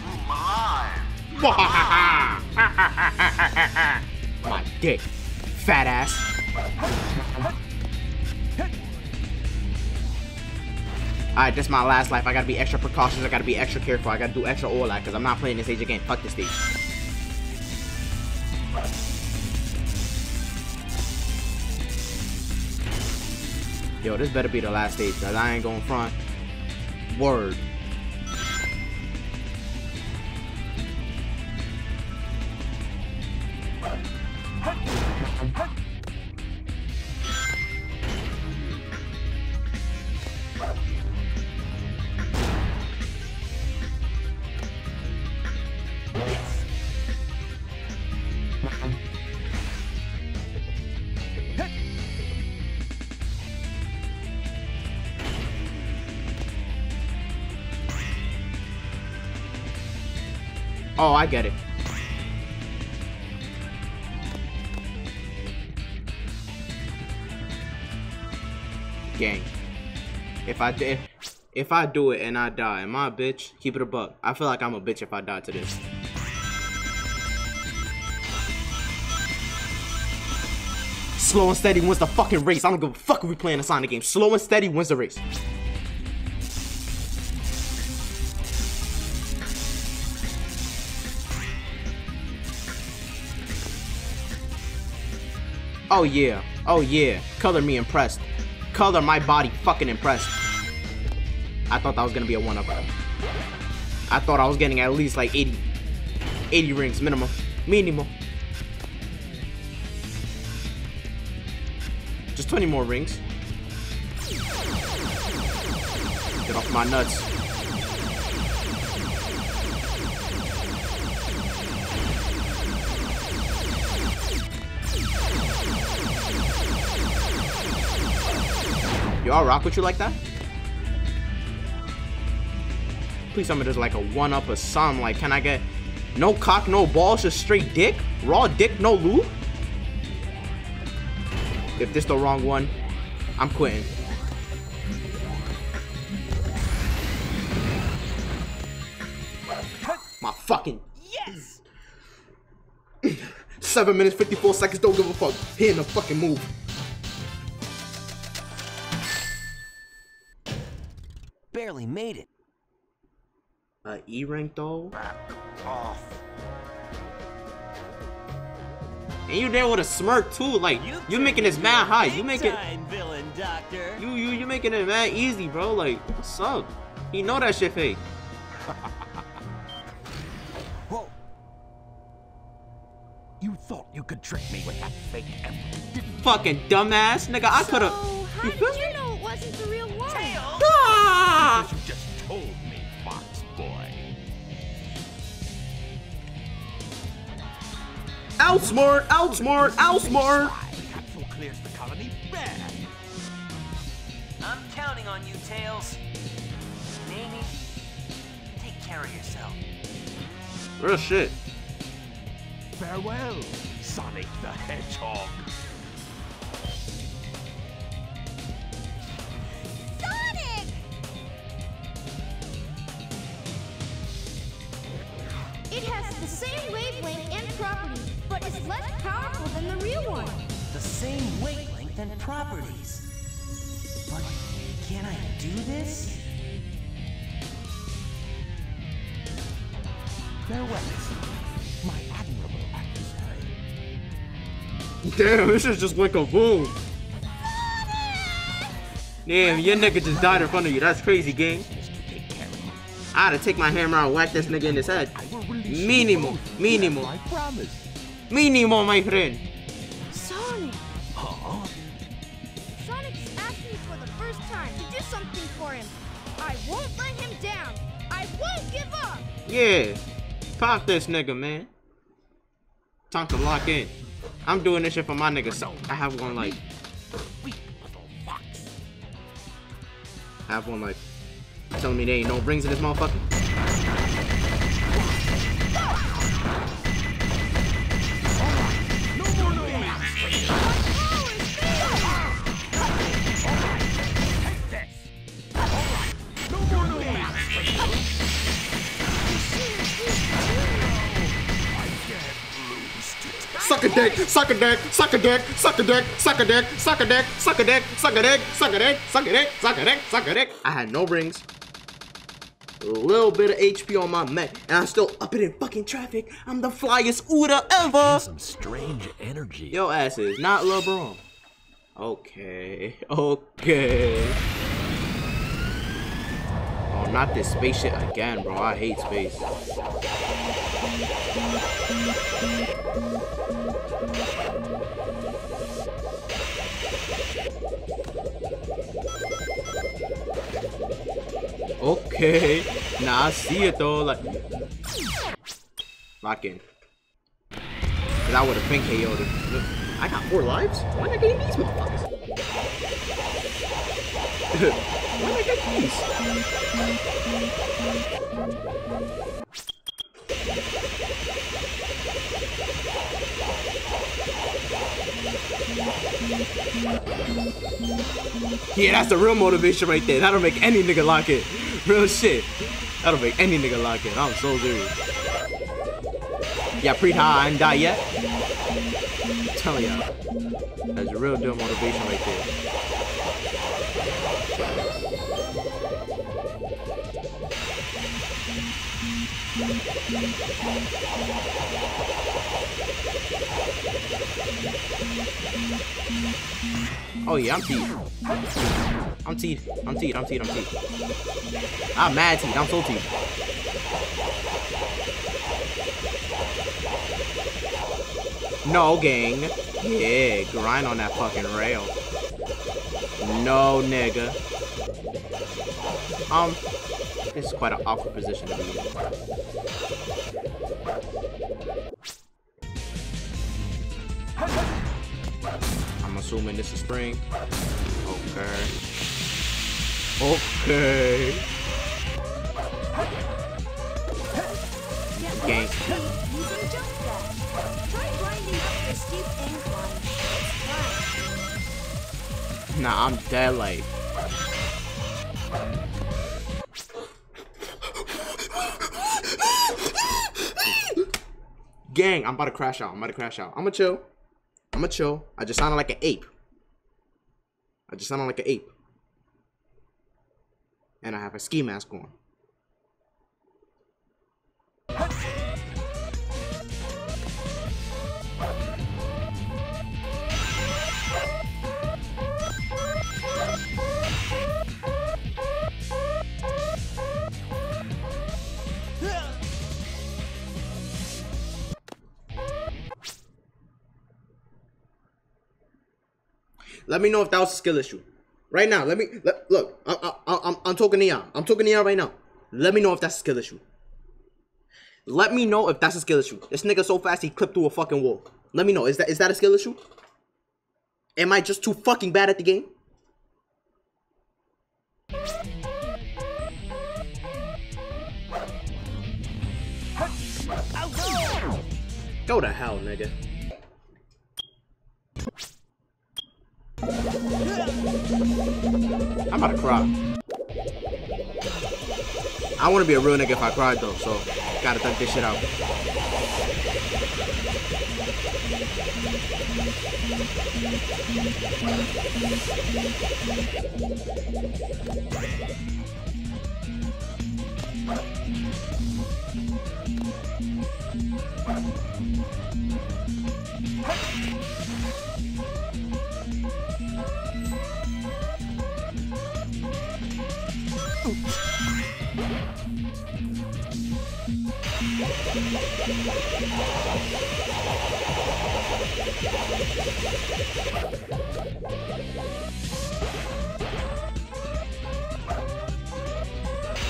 My dick. Fat ass. Alright, this is my last life. I gotta be extra precautious. I gotta be extra careful. I gotta do extra all that because I'm not playing this stage again. Fuck this stage. Yo, this better be the last stage because I ain't going front. Word. Oh, I get it. If I if, I do it and I die, am I a bitch? Keep it a buck. I feel like I'm a bitch if I die to this. Slow and steady wins the fucking race. I don't give a fuck if we playing a Sonic game. Slow and steady wins the race. Oh yeah. Oh yeah. Color me impressed. Color my body fucking impressed. I thought that was gonna be a one up. I thought I was getting at least like 80, 80 rings minimum. Minimum. Just 20 more rings. Get off my nuts. Yo, I'll rock with you like that? Please tell me there's like a one up or something. Like, can I get no cock, no balls, just straight dick? Raw dick, no lube? If this the wrong one, I'm quitting. My fucking Yes! 7 minutes 54 seconds, don't give a fuck. Hitting the fucking move. Barely made it. Uh, E rank though? Off. And you there with a smirk too, like you making this mad high. You make it Time, villain doctor. you you you making it mad easy, bro. Like, what's up? You know that shit fake. Whoa. You thought you could trick me with that fake emerald, didn't you? Fucking dumbass, nigga. I So, could've. how You did you know it wasn't the real one? Ah! Outsmart, outsmart, outsmart. Capsule clears the colony bad. I'm counting on you, Tails. Amy, take care of yourself. Real shit. Farewell, Sonic the Hedgehog. Sonic! It has the same wavelength and properties, but is less powerful than the real one. The same wavelength and properties. But can I do this? Farewell, my admirable adversary. Damn, this is just like a boom. Damn, your nigga just died in front of you. That's crazy, gang. Is take. I had to take my hammer out and whack this nigga in his head. Minimum, minimum, I promise. my friend. Sonic! Huh? Sonic's asked me for the first time to do something for him. I won't let him down. I won't give up. Yeah, pop this nigga, man. Time to lock in. I'm doing this shit for my nigga, so I have one like. I have one like telling me there ain't no rings in this motherfucker. Suck a dick, suck a dick, suck a dick, suck a dick, suck a dick, suck a dick, suck a dick, suck a dick, suck a dick, suck a dick, suck a dick, suck a dick. I had no rings. A little bit of HP on my mech, and I'm still up it in fucking traffic. I'm the flyest Uda ever. Some strange energy. Yo ass is not LeBron. Okay, okay. Oh, not this space shit again, bro. I hate space. Okay. Nah, I see it though. Like, lock in. Cause I would have been KO'd. I got four lives. Why not get these motherfuckers? Why not get these? Yeah, that's the real motivation right there. That'll make any nigga lock it. Real shit. That'll make any nigga lock it. I'm so serious. Yeah, pre high, I ain't die yet. I'm telling y'all. That's a real deal motivation right there. Oh yeah, I'm teed. I'm teed. I'm teed. I'm teed. I'm teed. I'm mad teed. I'm so teed. No, gang. Yeah, grind on that fucking rail. No, nigga. Um, this is quite an awkward position to be in. I'm assuming this is spring. Okay. Okay. Gank. Nah, I'm dead late. Gang, I'm about to crash out. I'm about to crash out. I'm gonna chill. I'ma chill. I just sounded like an ape. I just sounded like an ape. And I have a ski mask on. Let me know if that was a skill issue. Right now, let me let, look. I, I'm I'm talking to y'all. I'm talking to y'all right now. Let me know if that's a skill issue. Let me know if that's a skill issue. This nigga so fast he clipped through a fucking wall. Let me know. Is that is that a skill issue? Am I just too fucking bad at the game? Go to hell, nigga. I'm about to cry. I want to be a real nigga if I cried though, so gotta thug this shit out. Thank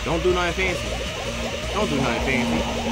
Don't do nothing fancy. Don't do nothing fancy.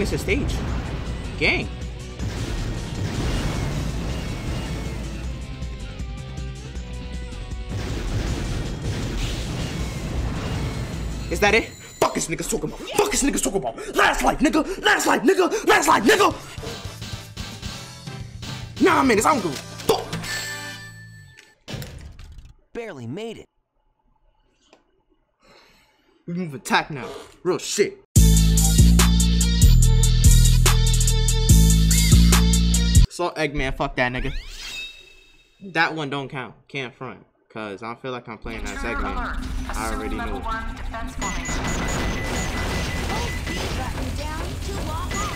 Long is the stage? Gang. Is that it? Fuck this niggas talking about. Fuck this niggas talking about. Last life, nigga. Last life, nigga. Last life, nigga. Nah, minutes. I don't give a fuck. Barely made it. We move attack now. Real shit. Eggman, fuck that nigga. That one don't count. Can't front. Cause I don't feel like I'm playing that Eggman. I already knew. Button down to lock on.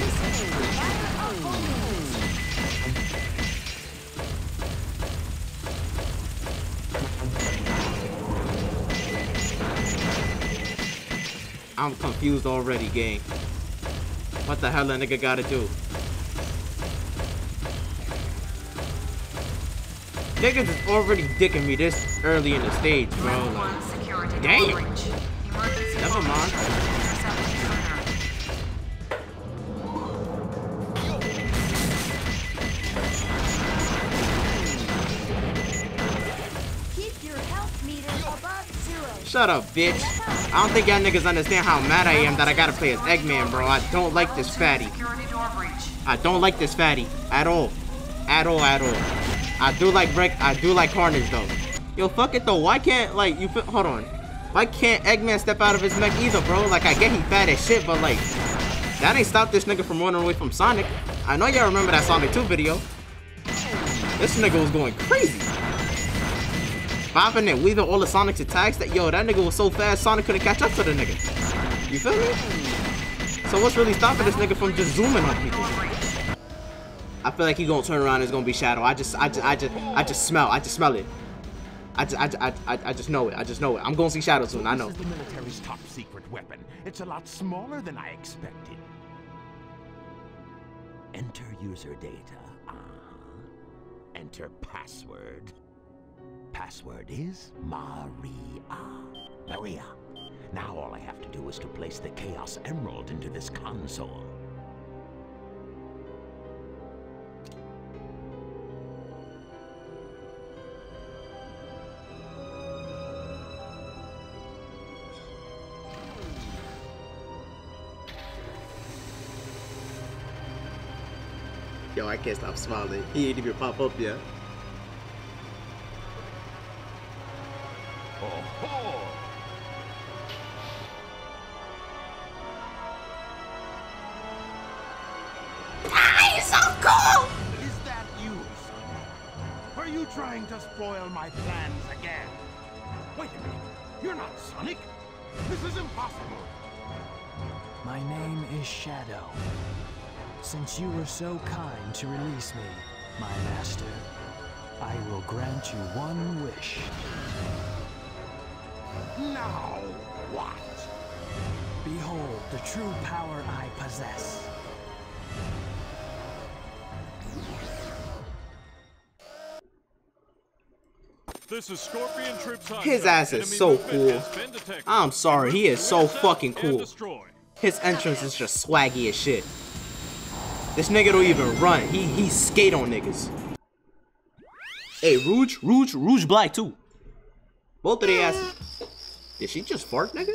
This is fire of omens. I'm confused already, gang. What the hell that nigga gotta do? Niggas is already dicking me this early in the stage, bro. Like, damn. Never mind. Shut up, bitch. I don't think y'all niggas understand how mad I am that I gotta play as Eggman, bro. I don't like this fatty. I don't like this fatty at all. At all, at all. I do like Break. I do like Carnage though. Yo, fuck it though. Why can't like you? Hold on. Why can't Eggman step out of his mech either, bro? Like I get he fat as shit, but like that ain't stop this nigga from running away from Sonic. I know y'all remember that Sonic 2 video. This nigga was going crazy. Bopping it, weaving all the Sonic's attacks that yo, that nigga was so fast Sonic couldn't catch up to the nigga. You feel me? So what's really stopping this nigga from just zooming on people? I feel like he gonna turn around and it's gonna be Shadow. I just, I just, I just, I just smell, I just smell it. I just, I, I, I, I just know it. I just know it. I'm gonna see Shadow soon. I know. This is the military's top secret weapon. It's a lot smaller than I expected. Enter user data. Uh-huh. Enter password. Password is Maria. Maria. Now all I have to do is to place the Chaos Emerald into this console. Yo, I can't stop smiling. He ain't even pop up yet. Oh, He's so cool! Is that you, Sonic? Are you trying to spoil my plans again? Wait a minute. You're not Sonic. This is impossible. My name is Shadow. Since you were so kind to release me, my master, I will grant you one wish. Now what? Behold the true power I possess. This is Scorpion Troops Hot His ass is Enemy so cool. has been detected. I'm sorry, he is so fucking cool. His entrance is just swaggy as shit. This nigga don't even run. He he skate on niggas. Hey, Rouge, Rouge, Rouge Black too. Both of the asses. Did she just fart, nigga?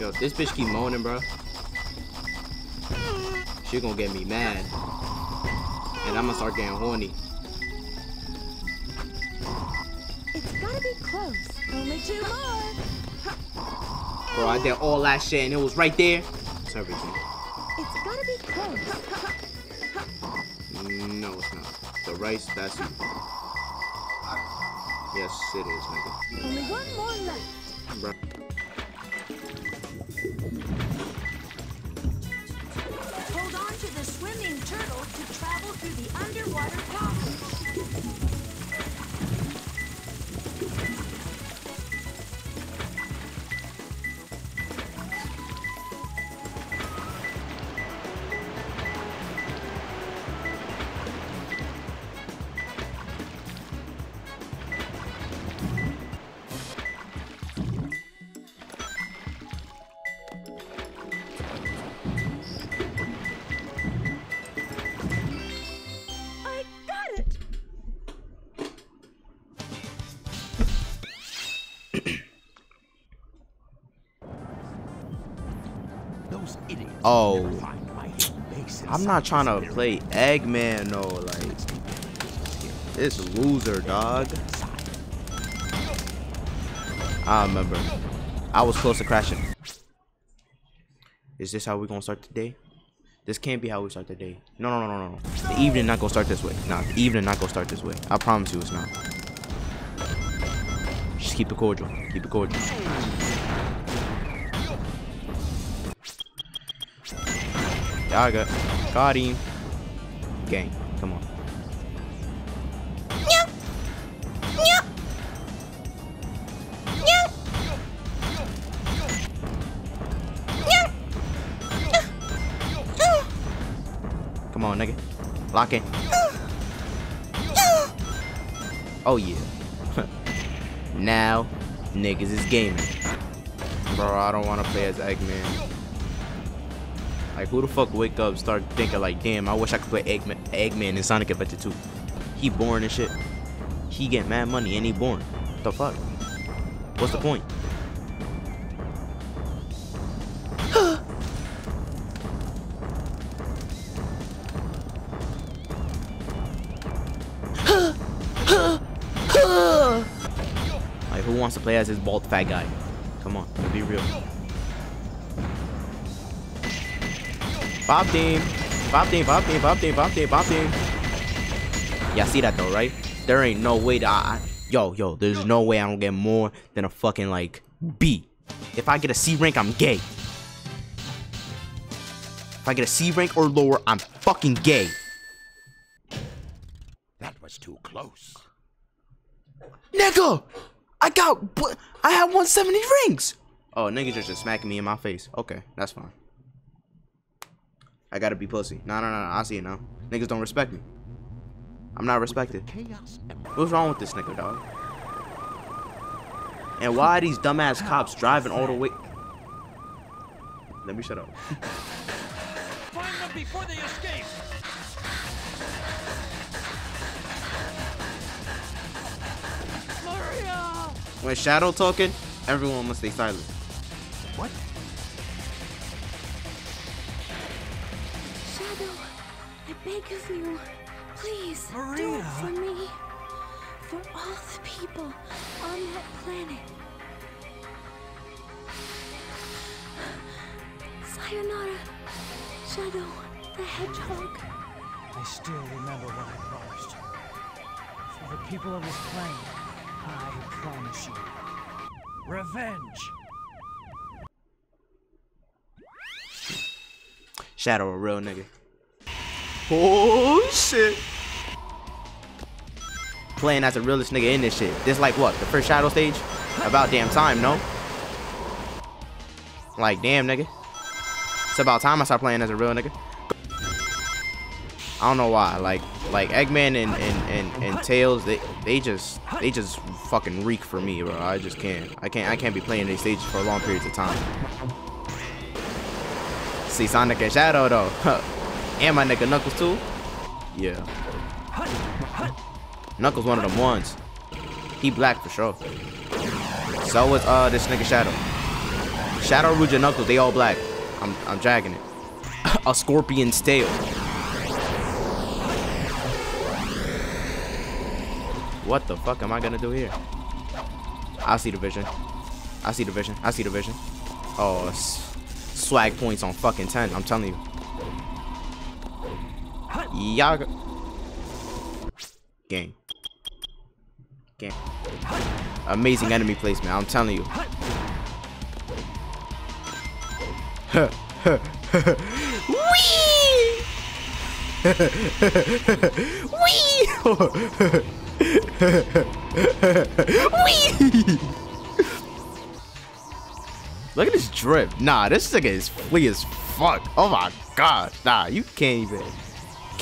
Yo, if this bitch keep moaning, bro. She gonna get me mad. And I'm gonna start getting horny. It's gotta be close. Only two more. Bro, I did all that shit and it was right there. It's everything. It's gotta be close. No, it's not. The rice, that's you. Yes, it is, nigga. Only one more left. Bro. Hold on to the swimming turtle to travel through the underwater passage. Oh. I'm not trying to play Eggman, no. Like, this loser, dog. I remember. I was close to crashing. Is this how we gonna start the day? This can't be how we start the day. No, no, no, no, no. The evening not gonna start this way. Nah, the evening not gonna start this way. I promise you it's not. Just keep it cordial. Keep it cordial. I got, him. Gang, come on. Come on, nigga. Lock in. Oh yeah. now, niggas is gaming. Bro, I don't want to play as Eggman. Like, who the fuck wake up, start thinking like, damn, I wish I could play Eggman, Eggman in Sonic Adventure 2. He born and shit. He get mad money and he born. What the fuck? What's the point? Like, who wants to play as this bald fat guy? Come on, be real. Bob team, Bob team, Bob team, Bob team, Bob team, Bob team. Y'all see that though, right? There ain't no way that I, yo, yo, there's no way I don't get more than a fucking like B. If I get a C rank, I'm gay. If I get a C rank or lower, I'm fucking gay. That was too close. Nigga, I got. I have 170 rings. Oh, niggas just smacking me in my face. Okay, that's fine. I gotta be pussy. No, no, no, no. I see it now. Niggas don't respect me. I'm not respected. What's wrong with this nigga, dog? And why are these dumbass cops driving all the way? Let me shut up. Find them before they escape! When Shadow talking, everyone must stay silent. What? I beg of you, please do it for me. For all the people on that planet. Sayonara, Shadow the Hedgehog. I still remember what I promised. For the people of this planet, I promise you. Revenge! Shadow a real nigga. Oh shit. Playing as the realest nigga in this shit. This like what? The first Shadow stage? About damn time, no? Like damn nigga. It's about time I start playing as a real nigga. I don't know why. Like like Eggman and and, and, and Tails, they they just they just fucking reek for me, bro. I just can't. I can't I can't be playing these stages for long periods of time. See Sonic and Shadow though. and my nigga Knuckles too. Yeah. Knuckles one of them ones. He black for sure. So was uh this nigga Shadow. Shadow, Rouge, and Knuckles, they all black. I'm I'm dragging it. A scorpion's tail. What the fuck am I gonna do here? I see the vision. I see the vision. I see the vision. Oh, swag points on fucking 10. I'm telling you. Yaga. Gang. Game. Amazing enemy placement. I'm telling you. Wee! Wee! Look at this drip. Nah, this nigga is flea as fuck. Oh my god. Nah, you can't even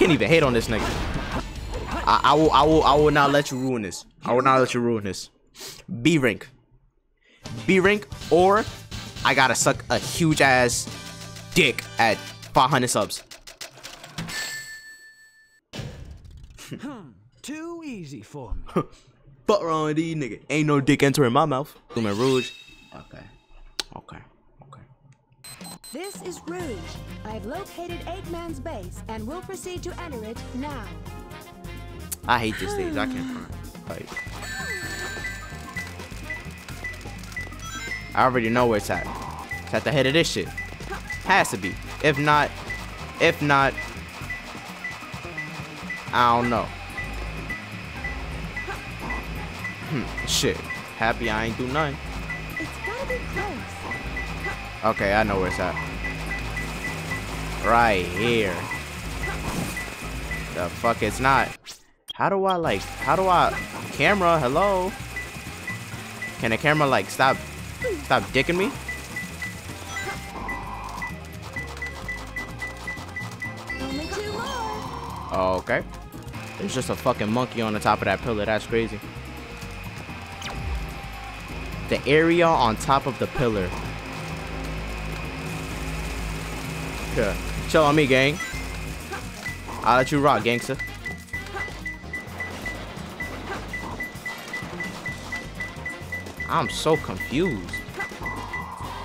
can't even hate on this nigga. I, I will I will I will not let you ruin this. I will not let you ruin this. B rank. B rank or I gotta suck a huge ass dick at 500 subs. Hmm, too easy for me. Fuck wrong with these nigga. Ain't no dick entering my mouth. Lumen Rouge. Okay. Okay. Okay. This is Rouge. I've located Eggman's base and will proceed to enter it now. I hate this stage. I can't find. Like, I already know where it's at. It's at the head of this shit. Has to be. If not, if not, I don't know. Hmm, shit. Happy I ain't do nothing. It's gotta be close. Okay, I know where it's at. Right here. The fuck it's not. How do I like, how do I, camera, hello? Can the camera like stop, stop dicking me? Okay. There's just a fucking monkey on the top of that pillar. That's crazy. The area on top of the pillar. Chill on me, gang. I'll let you rock, gangster. I'm so confused.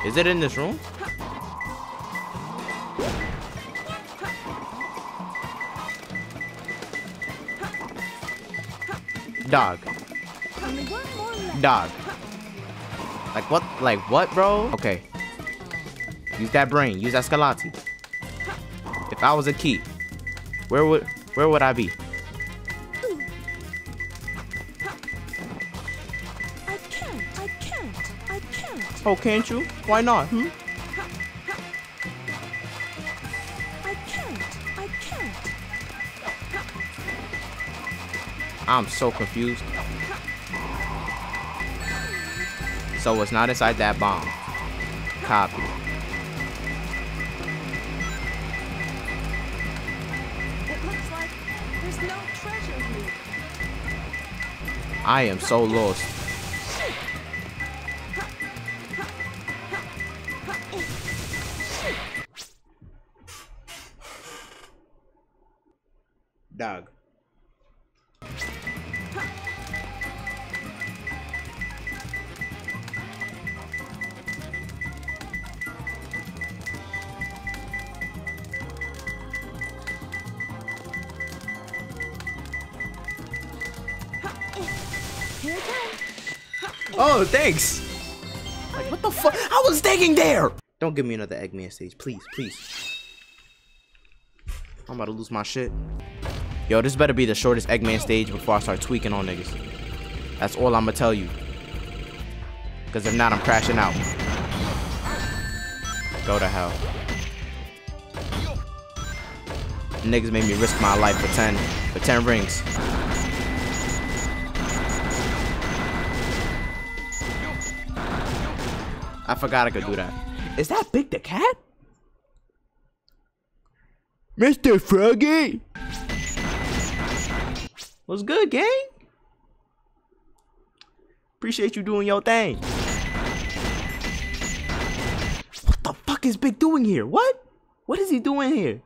Is it in this room? Dog. Dog. Like what? Like what, bro? Okay. Use that brain. Use that Scalati. If I was a key, where would where would I be? I can't. I can't. I can't. Oh, can't you? Why not? Hmm? I can't. I can't. I'm so confused. So it's not inside that bomb. Copy. I am so lost. Dog. Oh, thanks. Like, what the fuck? I was digging there. Don't give me another Eggman stage, please, please. I'm about to lose my shit. Yo, this better be the shortest Eggman stage before I start tweaking on niggas. That's all I'm gonna tell you. Because if not, I'm crashing out. Go to hell. Niggas made me risk my life for 10, for 10 rings. I forgot I could do that. Is that Big the Cat? Mr. Froggy? What's good, gang? Appreciate you doing your thing. What the fuck is Big doing here? What? What is he doing here?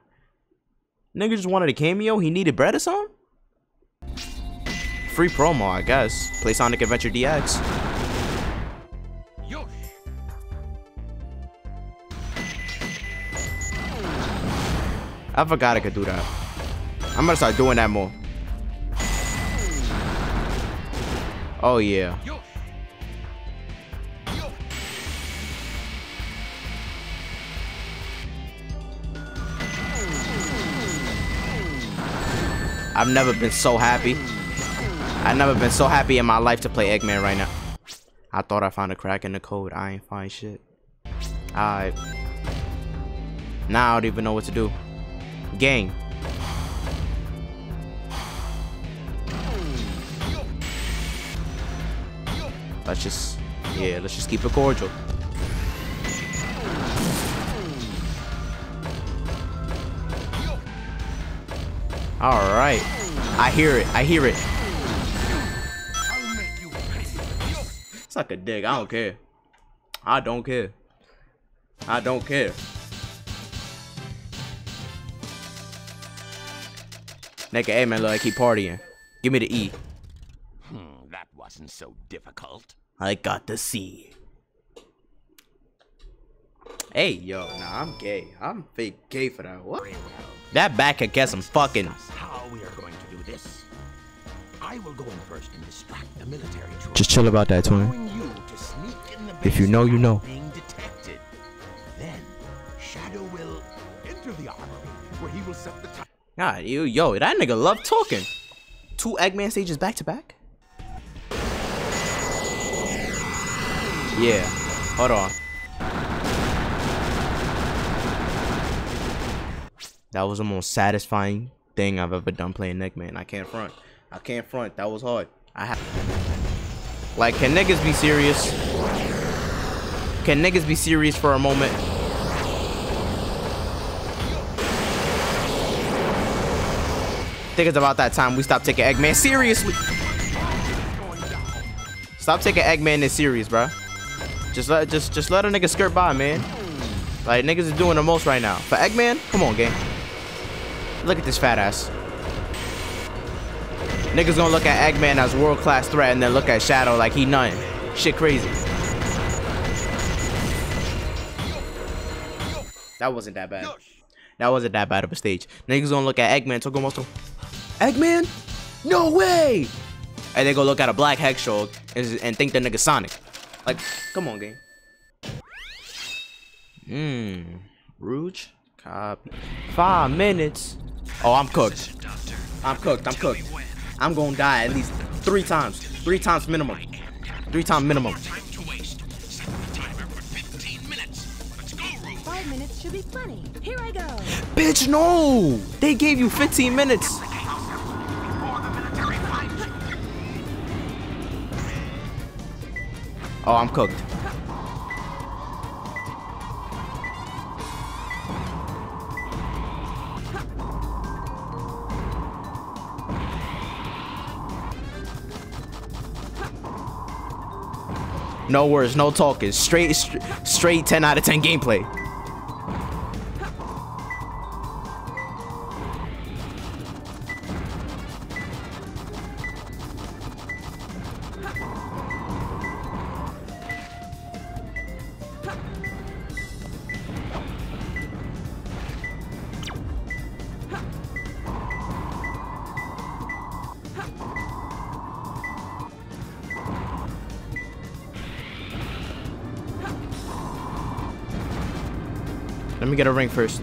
Nigga just wanted a cameo. He needed bread or something? Free promo, I guess. Play Sonic Adventure DX. I forgot I could do that. I'm gonna start doing that more. Oh yeah. I've never been so happy. I've never been so happy in my life to play Eggman right now. I thought I found a crack in the code. I ain't find shit. Alright. Now I don't even know what to do. Gang. Let's just, yeah, let's just keep it cordial. All right, I hear it. I hear it. Suck a dick. I don't care. I don't care. I don't care. Nigga, hey man, look, I keep partying. Give me the E. Hmm, that wasn't so difficult. I got the C. Hey, yo, nah, I'm gay. I'm fake gay for that. What? That back could get some fucking. how we are going to do this. I will go in first and distract the military troops. Just chill about that, twin. allowing you to sneak in the If you know, you know. God, you, yo, that nigga love talking. Two Eggman stages back to back. Yeah, hold on. That was the most satisfying thing I've ever done playing Eggman. I can't front. I can't front. That was hard. I have. Like, can niggas be serious? Can niggas be serious for a moment? Think it's about that time we stop taking Eggman seriously. Stop taking Eggman this serious, bro. Just let just just let a nigga skirt by, man. Like niggas is doing the most right now. But Eggman, come on, gang. Look at this fat ass. Niggas gonna look at Eggman as world class threat and then look at Shadow like he nothing. Shit crazy. That wasn't that bad. That wasn't that bad of a stage. Niggas gonna look at Eggman, talking about Eggman? No way! And they go look at a black Hextrog and, and think the nigga Sonic. Like, come on, game. Mmm. Rouge? Copy. Five minutes. Oh, I'm cooked. I'm cooked. I'm cooked. I'm gonna die at least three times. Three times minimum. Three times minimum. Five minutes should be plenty. Here I go. Bitch, no! They gave you 15 minutes. Oh, I'm cooked. No words, no talking. Straight, straight, straight 10 out of 10 gameplay. Get a ring first.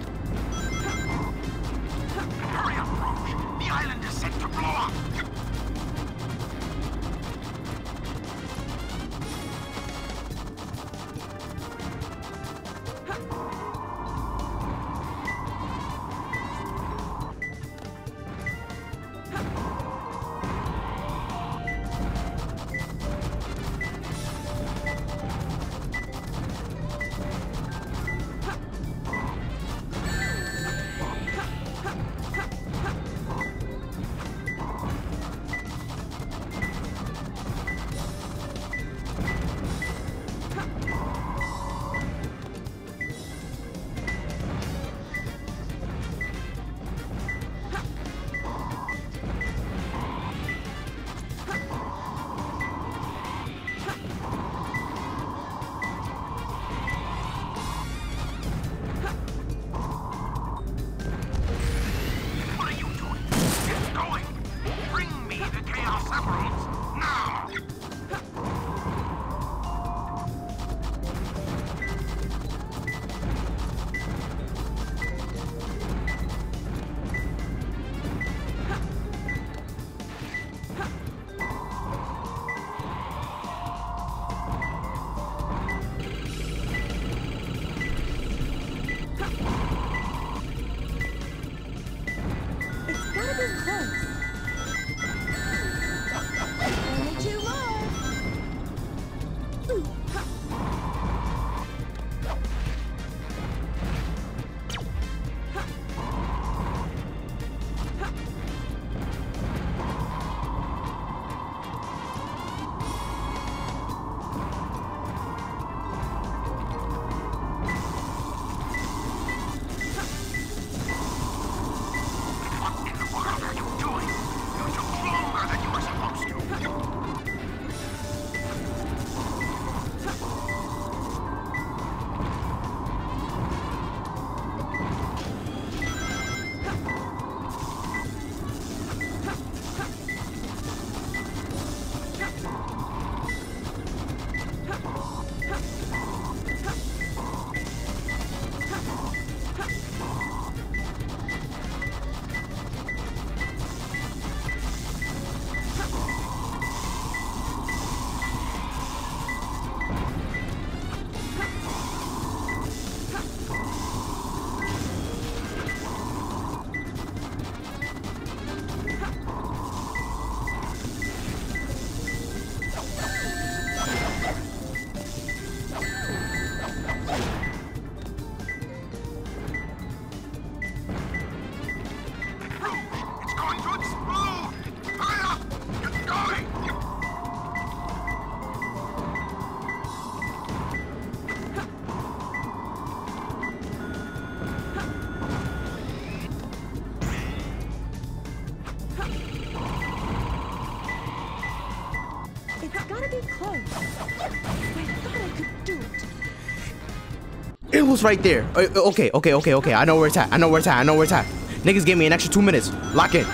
Was right there. Uh, Okay, okay, okay, okay. I know where it's at. I know where it's at. I know where it's at. Niggas gave me an extra two minutes. Lock in.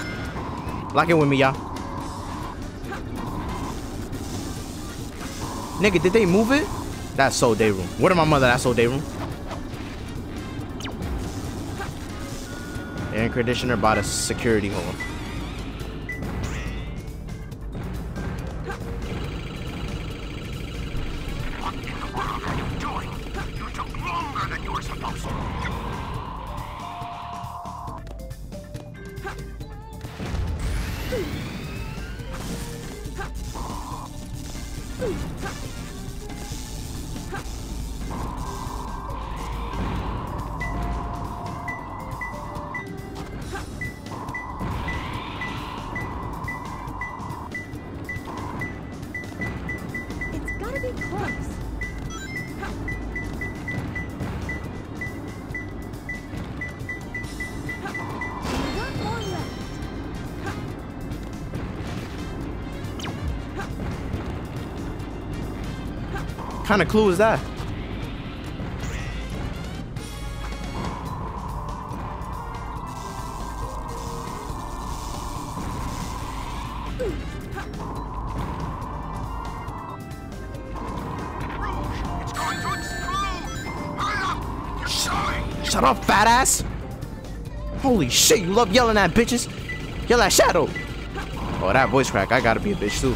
Lock in with me, y'all. Nigga, did they move it? That's so day room. What am my mother? That's so day room. Air conditioner by the Security Hall. Kind of clue is that? Shut up, fat ass! Holy shit, you love yelling at bitches. Yell at Shadow. Oh, that voice crack. I gotta be a bitch too.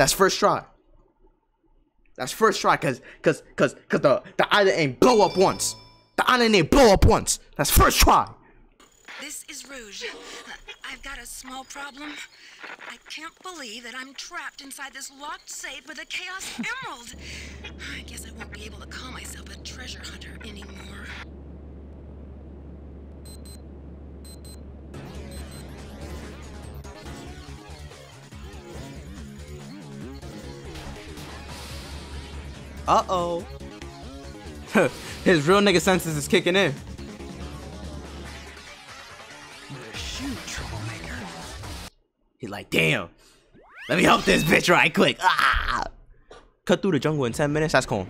That's first try. That's first try, cause, cause, cause, cause the the island ain't blow up once. The island ain't blow up once. That's first try. This is Rouge. I've got a small problem. I can't believe that I'm trapped inside this locked safe with a Chaos Emerald. I guess I won't be able to call myself a treasure hunter anymore. Uh oh. His real nigga senses is kicking in. He's like, damn. Let me help this bitch right quick. Ah! Cut through the jungle in 10 minutes. That's cool.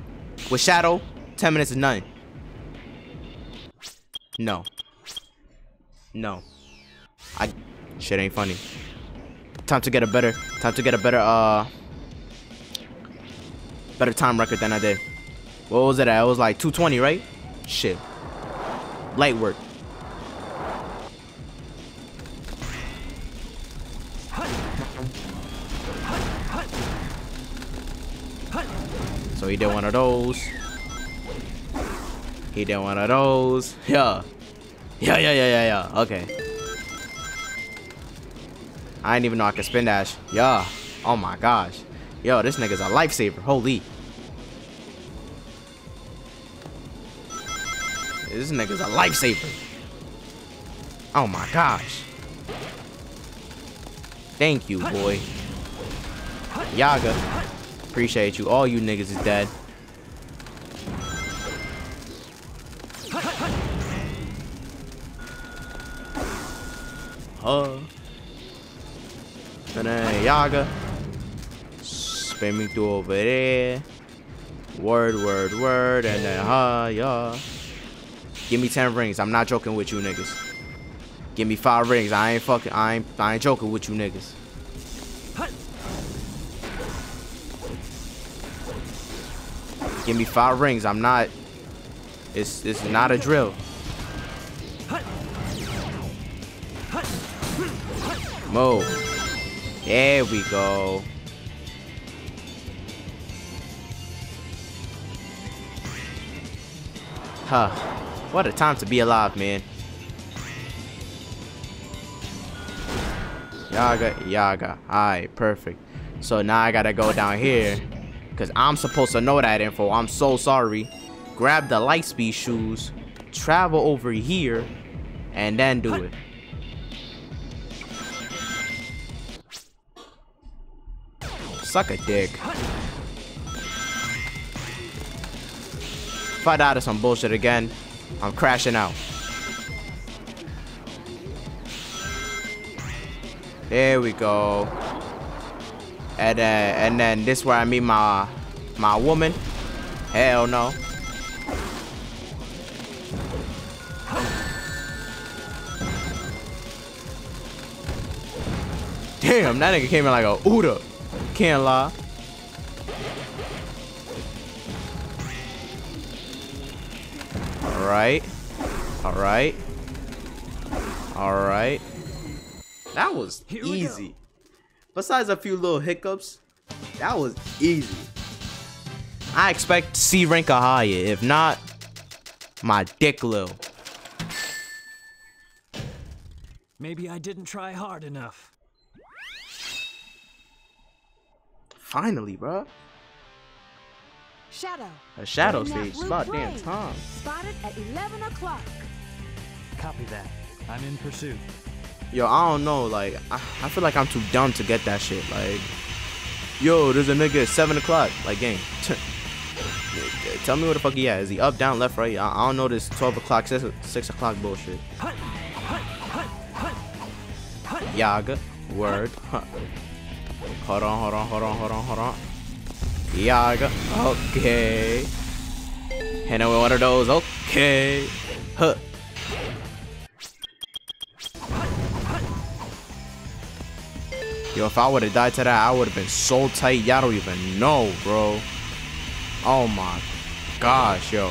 With Shadow, 10 minutes is nothing. No. No. I shit ain't funny. Time to get a better time to get a better uh better time record than I did. What was it at? It was like 220, right? Shit. Light work. So he did one of those. He did one of those. Yeah. Yeah, yeah, yeah, yeah, yeah. Okay. I didn't even know I could spin dash. Yeah. Oh my gosh. Yo, this nigga's a lifesaver. Holy. This nigga's a lifesaver. Oh my gosh. Thank you, boy. Yaga. Appreciate you. All you niggas is dead. Huh. And then Yaga. Me through over there. Word, word, word. And then yeah. Give me 10 rings. I'm not joking with you niggas. Give me five rings. I ain't fucking I ain't I ain't joking with you niggas. Give me five rings. I'm not it's it's not a drill. Move. There we go. Huh. What a time to be alive, man. Yaga, Yaga. Alright, perfect. So now I gotta go down here. Because I'm supposed to know that info. I'm so sorry. Grab the Lightspeed shoes. Travel over here. And then do it. Suck a dick. If I die to some bullshit again, I'm crashing out. There we go. And then, and then this where I meet my my woman. Hell no. Damn, that nigga came in like a Uda. Can't lie. Alright. Alright. Alright. That was easy. Besides a few little hiccups, that was easy. I expect C rank or higher. If not, my dick little. Maybe I didn't try hard enough. Finally, bro. Shadow. A shadow Getting that stage. blue About damn Tom. Spotted at 11 o'clock. Copy that. I'm in pursuit. Yo, I don't know. Like, I, I feel like I'm too dumb to get that shit. Like, yo, there's a nigga at 7 o'clock. Like, gang. Tell me where the fuck he at. Is he up, down, left, right? I, I don't know this 12 o'clock, 6, 6 o'clock bullshit. Yaga. Word. Hold on, hold on, hold on, hold on, hold on. Yaga. Okay. Him with one of those. Okay. Huh. Yo, if I would have died to that, I would have been so tight. Y'all don't even know, bro. Oh my gosh, yo.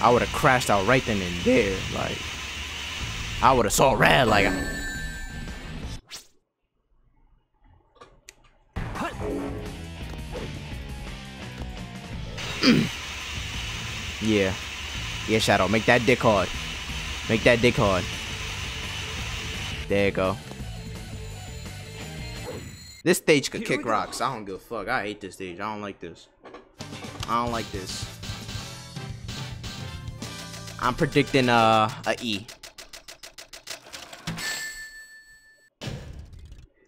I would have crashed out right then and there. Like, I would have saw red. Like, yeah. Yeah, Shadow. Make that dick hard. Make that dick hard. There you go. This stage could kick rocks. I don't give a fuck. I hate this stage. I don't like this. I don't like this. I'm predicting uh, a E.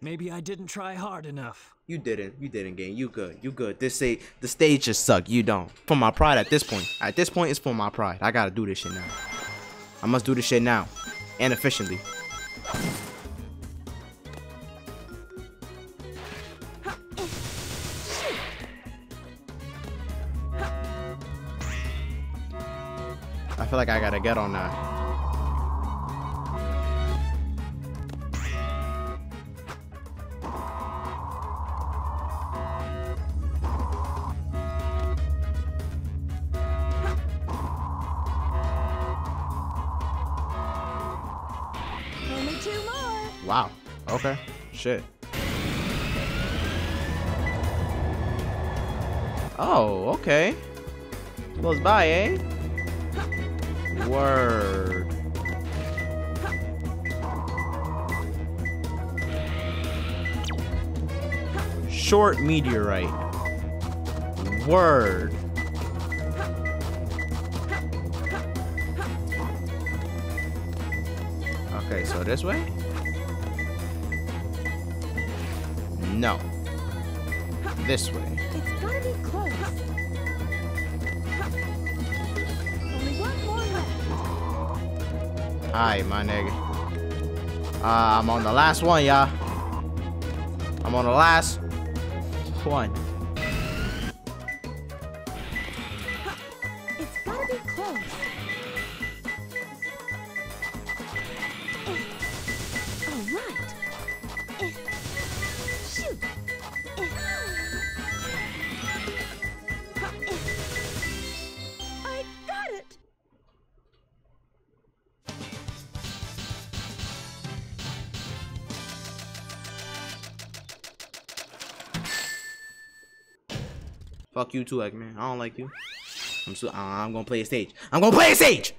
Maybe I didn't try hard enough. You didn't. You didn't, game. You good. You good. This say the stage just suck. You don't. For my pride at this point. At this point, it's for my pride. I gotta do this shit now. I must do this shit now. And efficiently. I feel like I gotta get on that. Wow. Okay. Shit. Oh, okay. Close by, eh? Word. Short meteorite. Word. Okay, so this way? No. This way. It's gotta be close. Only one more left. Alright, my nigga. Uh, I'm on the last one, y'all. I'm on the last one. Fuck you too, Eggman. I don't like you. I'm so, uh, I'm gonna play a stage. I'm gonna play a stage.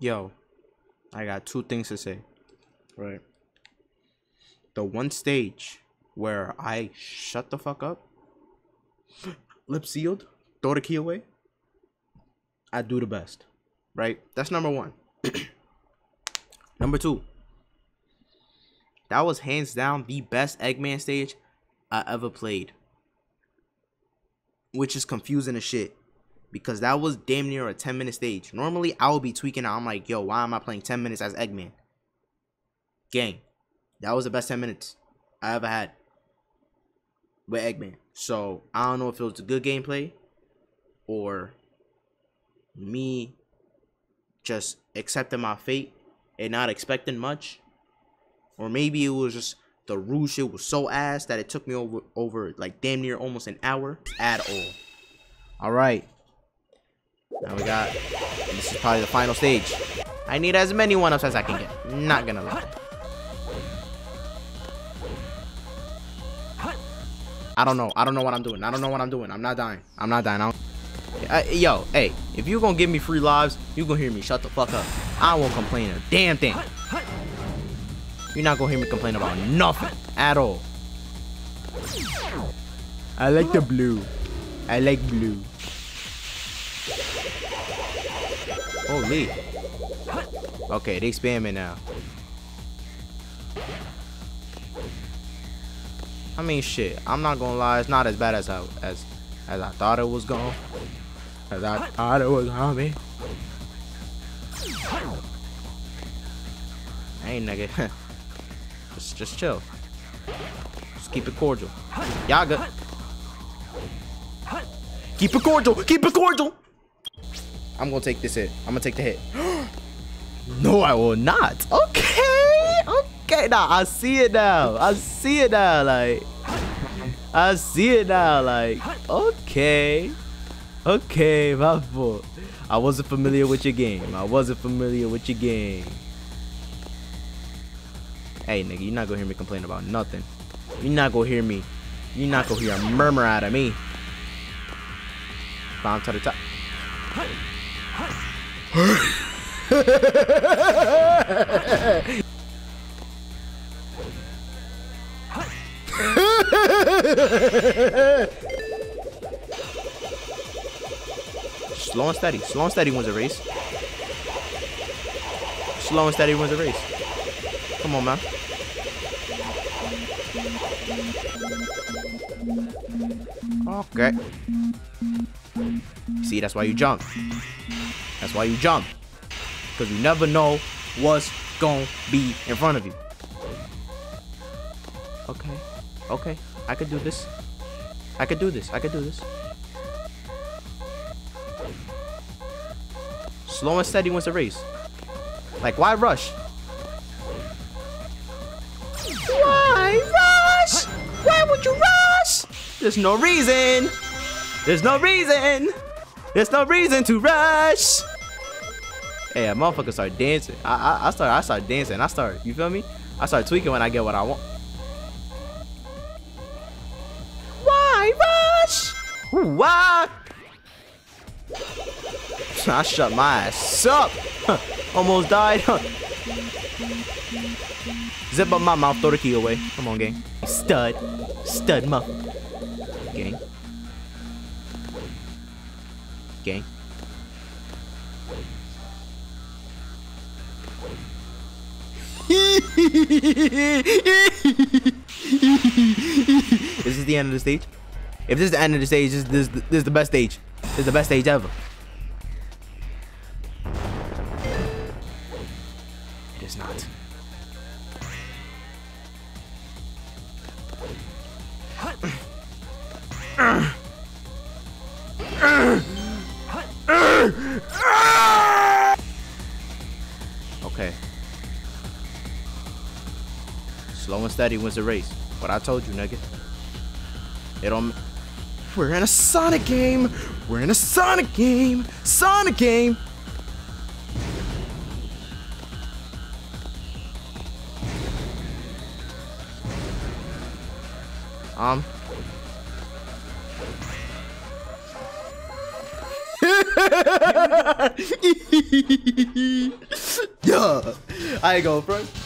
Yo, I got two things to say. Right. The one stage where I shut the fuck up, lip sealed, throw the key away, I do the best. Right? That's number one. number two, that was hands down the best Eggman stage I ever played. Which is confusing as shit. Because that was damn near a 10 minute stage. Normally, I would be tweaking out. I'm like, yo, why am I playing 10 minutes as Eggman? Gang. That was the best 10 minutes I ever had with Eggman. So, I don't know if it was a good gameplay or me just accepting my fate and not expecting much. Or maybe it was just the Rouge shit was so ass that it took me over over like damn near almost an hour at all. Alright. Now we got this is probably the final stage. I need as many one ups as I can get. Not gonna lie. I don't know. I don't know what I'm doing. I don't know what I'm doing. I'm not dying. I'm not dying. I yo, hey, if you gonna give me free lives, you gonna hear me. Shut the fuck up. I won't complain a damn thing. You're not gonna hear me complain about nothing at all. I like the blue. I like blue. Holy. Okay, they spamming now. I mean, shit. I'm not gonna lie. It's not as bad as I as as I thought it was going. As I thought it was be. Hey, nigga. just just chill. Just keep it cordial. Y'all. Keep it cordial. Keep it cordial. I'm gonna take this hit. I'm gonna take the hit. no, I will not. Okay. Okay. Now I see it now. I see it now. Like I see it now. Like okay. Okay, my fault. I wasn't familiar with your game. I wasn't familiar with your game. Hey, nigga, you're not gonna hear me complain about nothing. You're not gonna hear me. You're not gonna hear a murmur out of me. Bomb to the top. Slow and steady. Slow and steady wins a race. Slow and steady wins a race. Come on, man. Okay. See, that's why you jump. That's why you jump. Because you never know what's gonna be in front of you. Okay. Okay. I could do this. I could do this. I could do this. Slow and steady wins the race. Like, why rush? Why rush? Why would you rush? There's no reason. There's no reason. There's no reason to rush. Hey, a motherfucker start dancing. I, I I start I start dancing. I start. You feel me? I start tweaking when I get what I want. Why rush? Why? I shut my ass up. Almost died. Zip up my mouth. Throw the key away. Come on, gang. Stud. Stud muff. Gang. Gang. This is the end of the stage. If this is the end of the stage, this, this, this is the best stage. This is the best stage ever. It is not. Okay. Slow and steady wins the race. But I told you, nigga. It don't. We're in a Sonic game. We're in a Sonic game. Sonic game. Um. yeah, I ain't going front.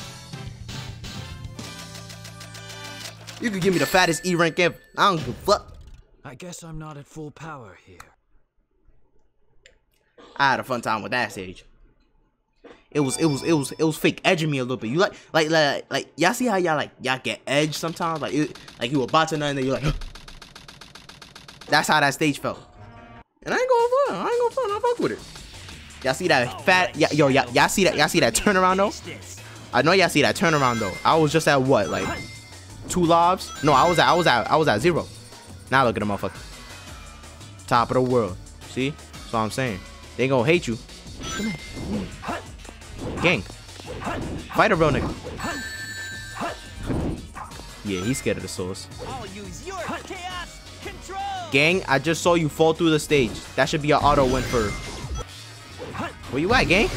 You could give me the fattest E rank ever. I don't give a fuck. I guess I'm not at full power here. I had a fun time with that stage. It was it was it was it was fake edging me a little bit. You like like like like y'all see how y'all like y'all get edged sometimes like it, like you were about to nothing and you're like that's how that stage felt. And I ain't going fun. I ain't going fun. I fuck with it. Y'all see that fat? Yeah, yo, y'all, y'all see that? Y'all see that turnaround though? I know y'all see that turnaround though. I was just at what, like two lobs? No, I was at I was at I was at zero. Now look at the motherfucker. Top of the world. See? That's what I'm saying. They gonna hate you. Gang. Fight a real nigga. Yeah, he's scared of the source. I'll use your chaos control. Gang, I just saw you fall through the stage. That should be an auto win for. Where you at, gang?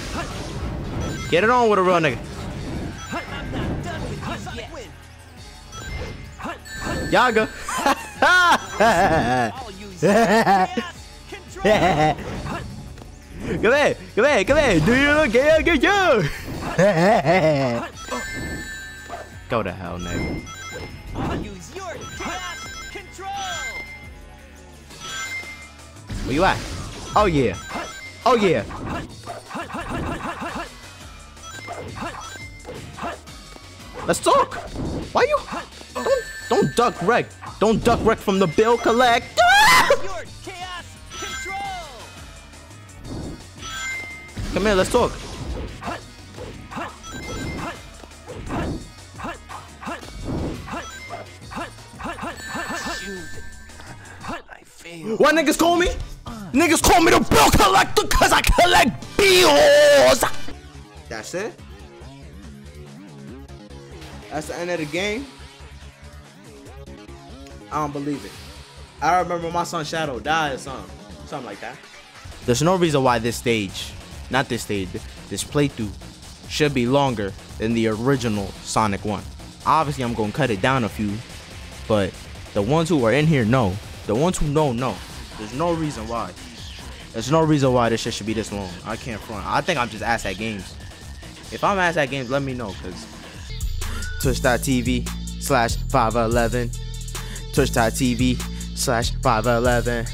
Get it on with a real nigga. Yaga. Come here, come here, come here. Do you look at get you? Go to hell, nigga. Where you at? Oh yeah. Oh yeah. Let's talk. Why you? Don't don't duck wreck. Don't duck wreck from the bill collector. Your chaos control. Come here, let's talk. I failed. What niggas call me? Niggas call me the bill collector cause I collect bills. That's it. That's the end of the game. I don't believe it. I remember my son Shadow died or something. Something like that. There's no reason why this stage, not this stage, this playthrough should be longer than the original Sonic 1. Obviously, I'm going to cut it down a few, but the ones who are in here know. The ones who know, know. There's no reason why. There's no reason why this shit should be this long. I can't front. I think I'm just ass at games. If I'm ass at games, let me know, because twitch.tv slash 511 twitch.tv slash 511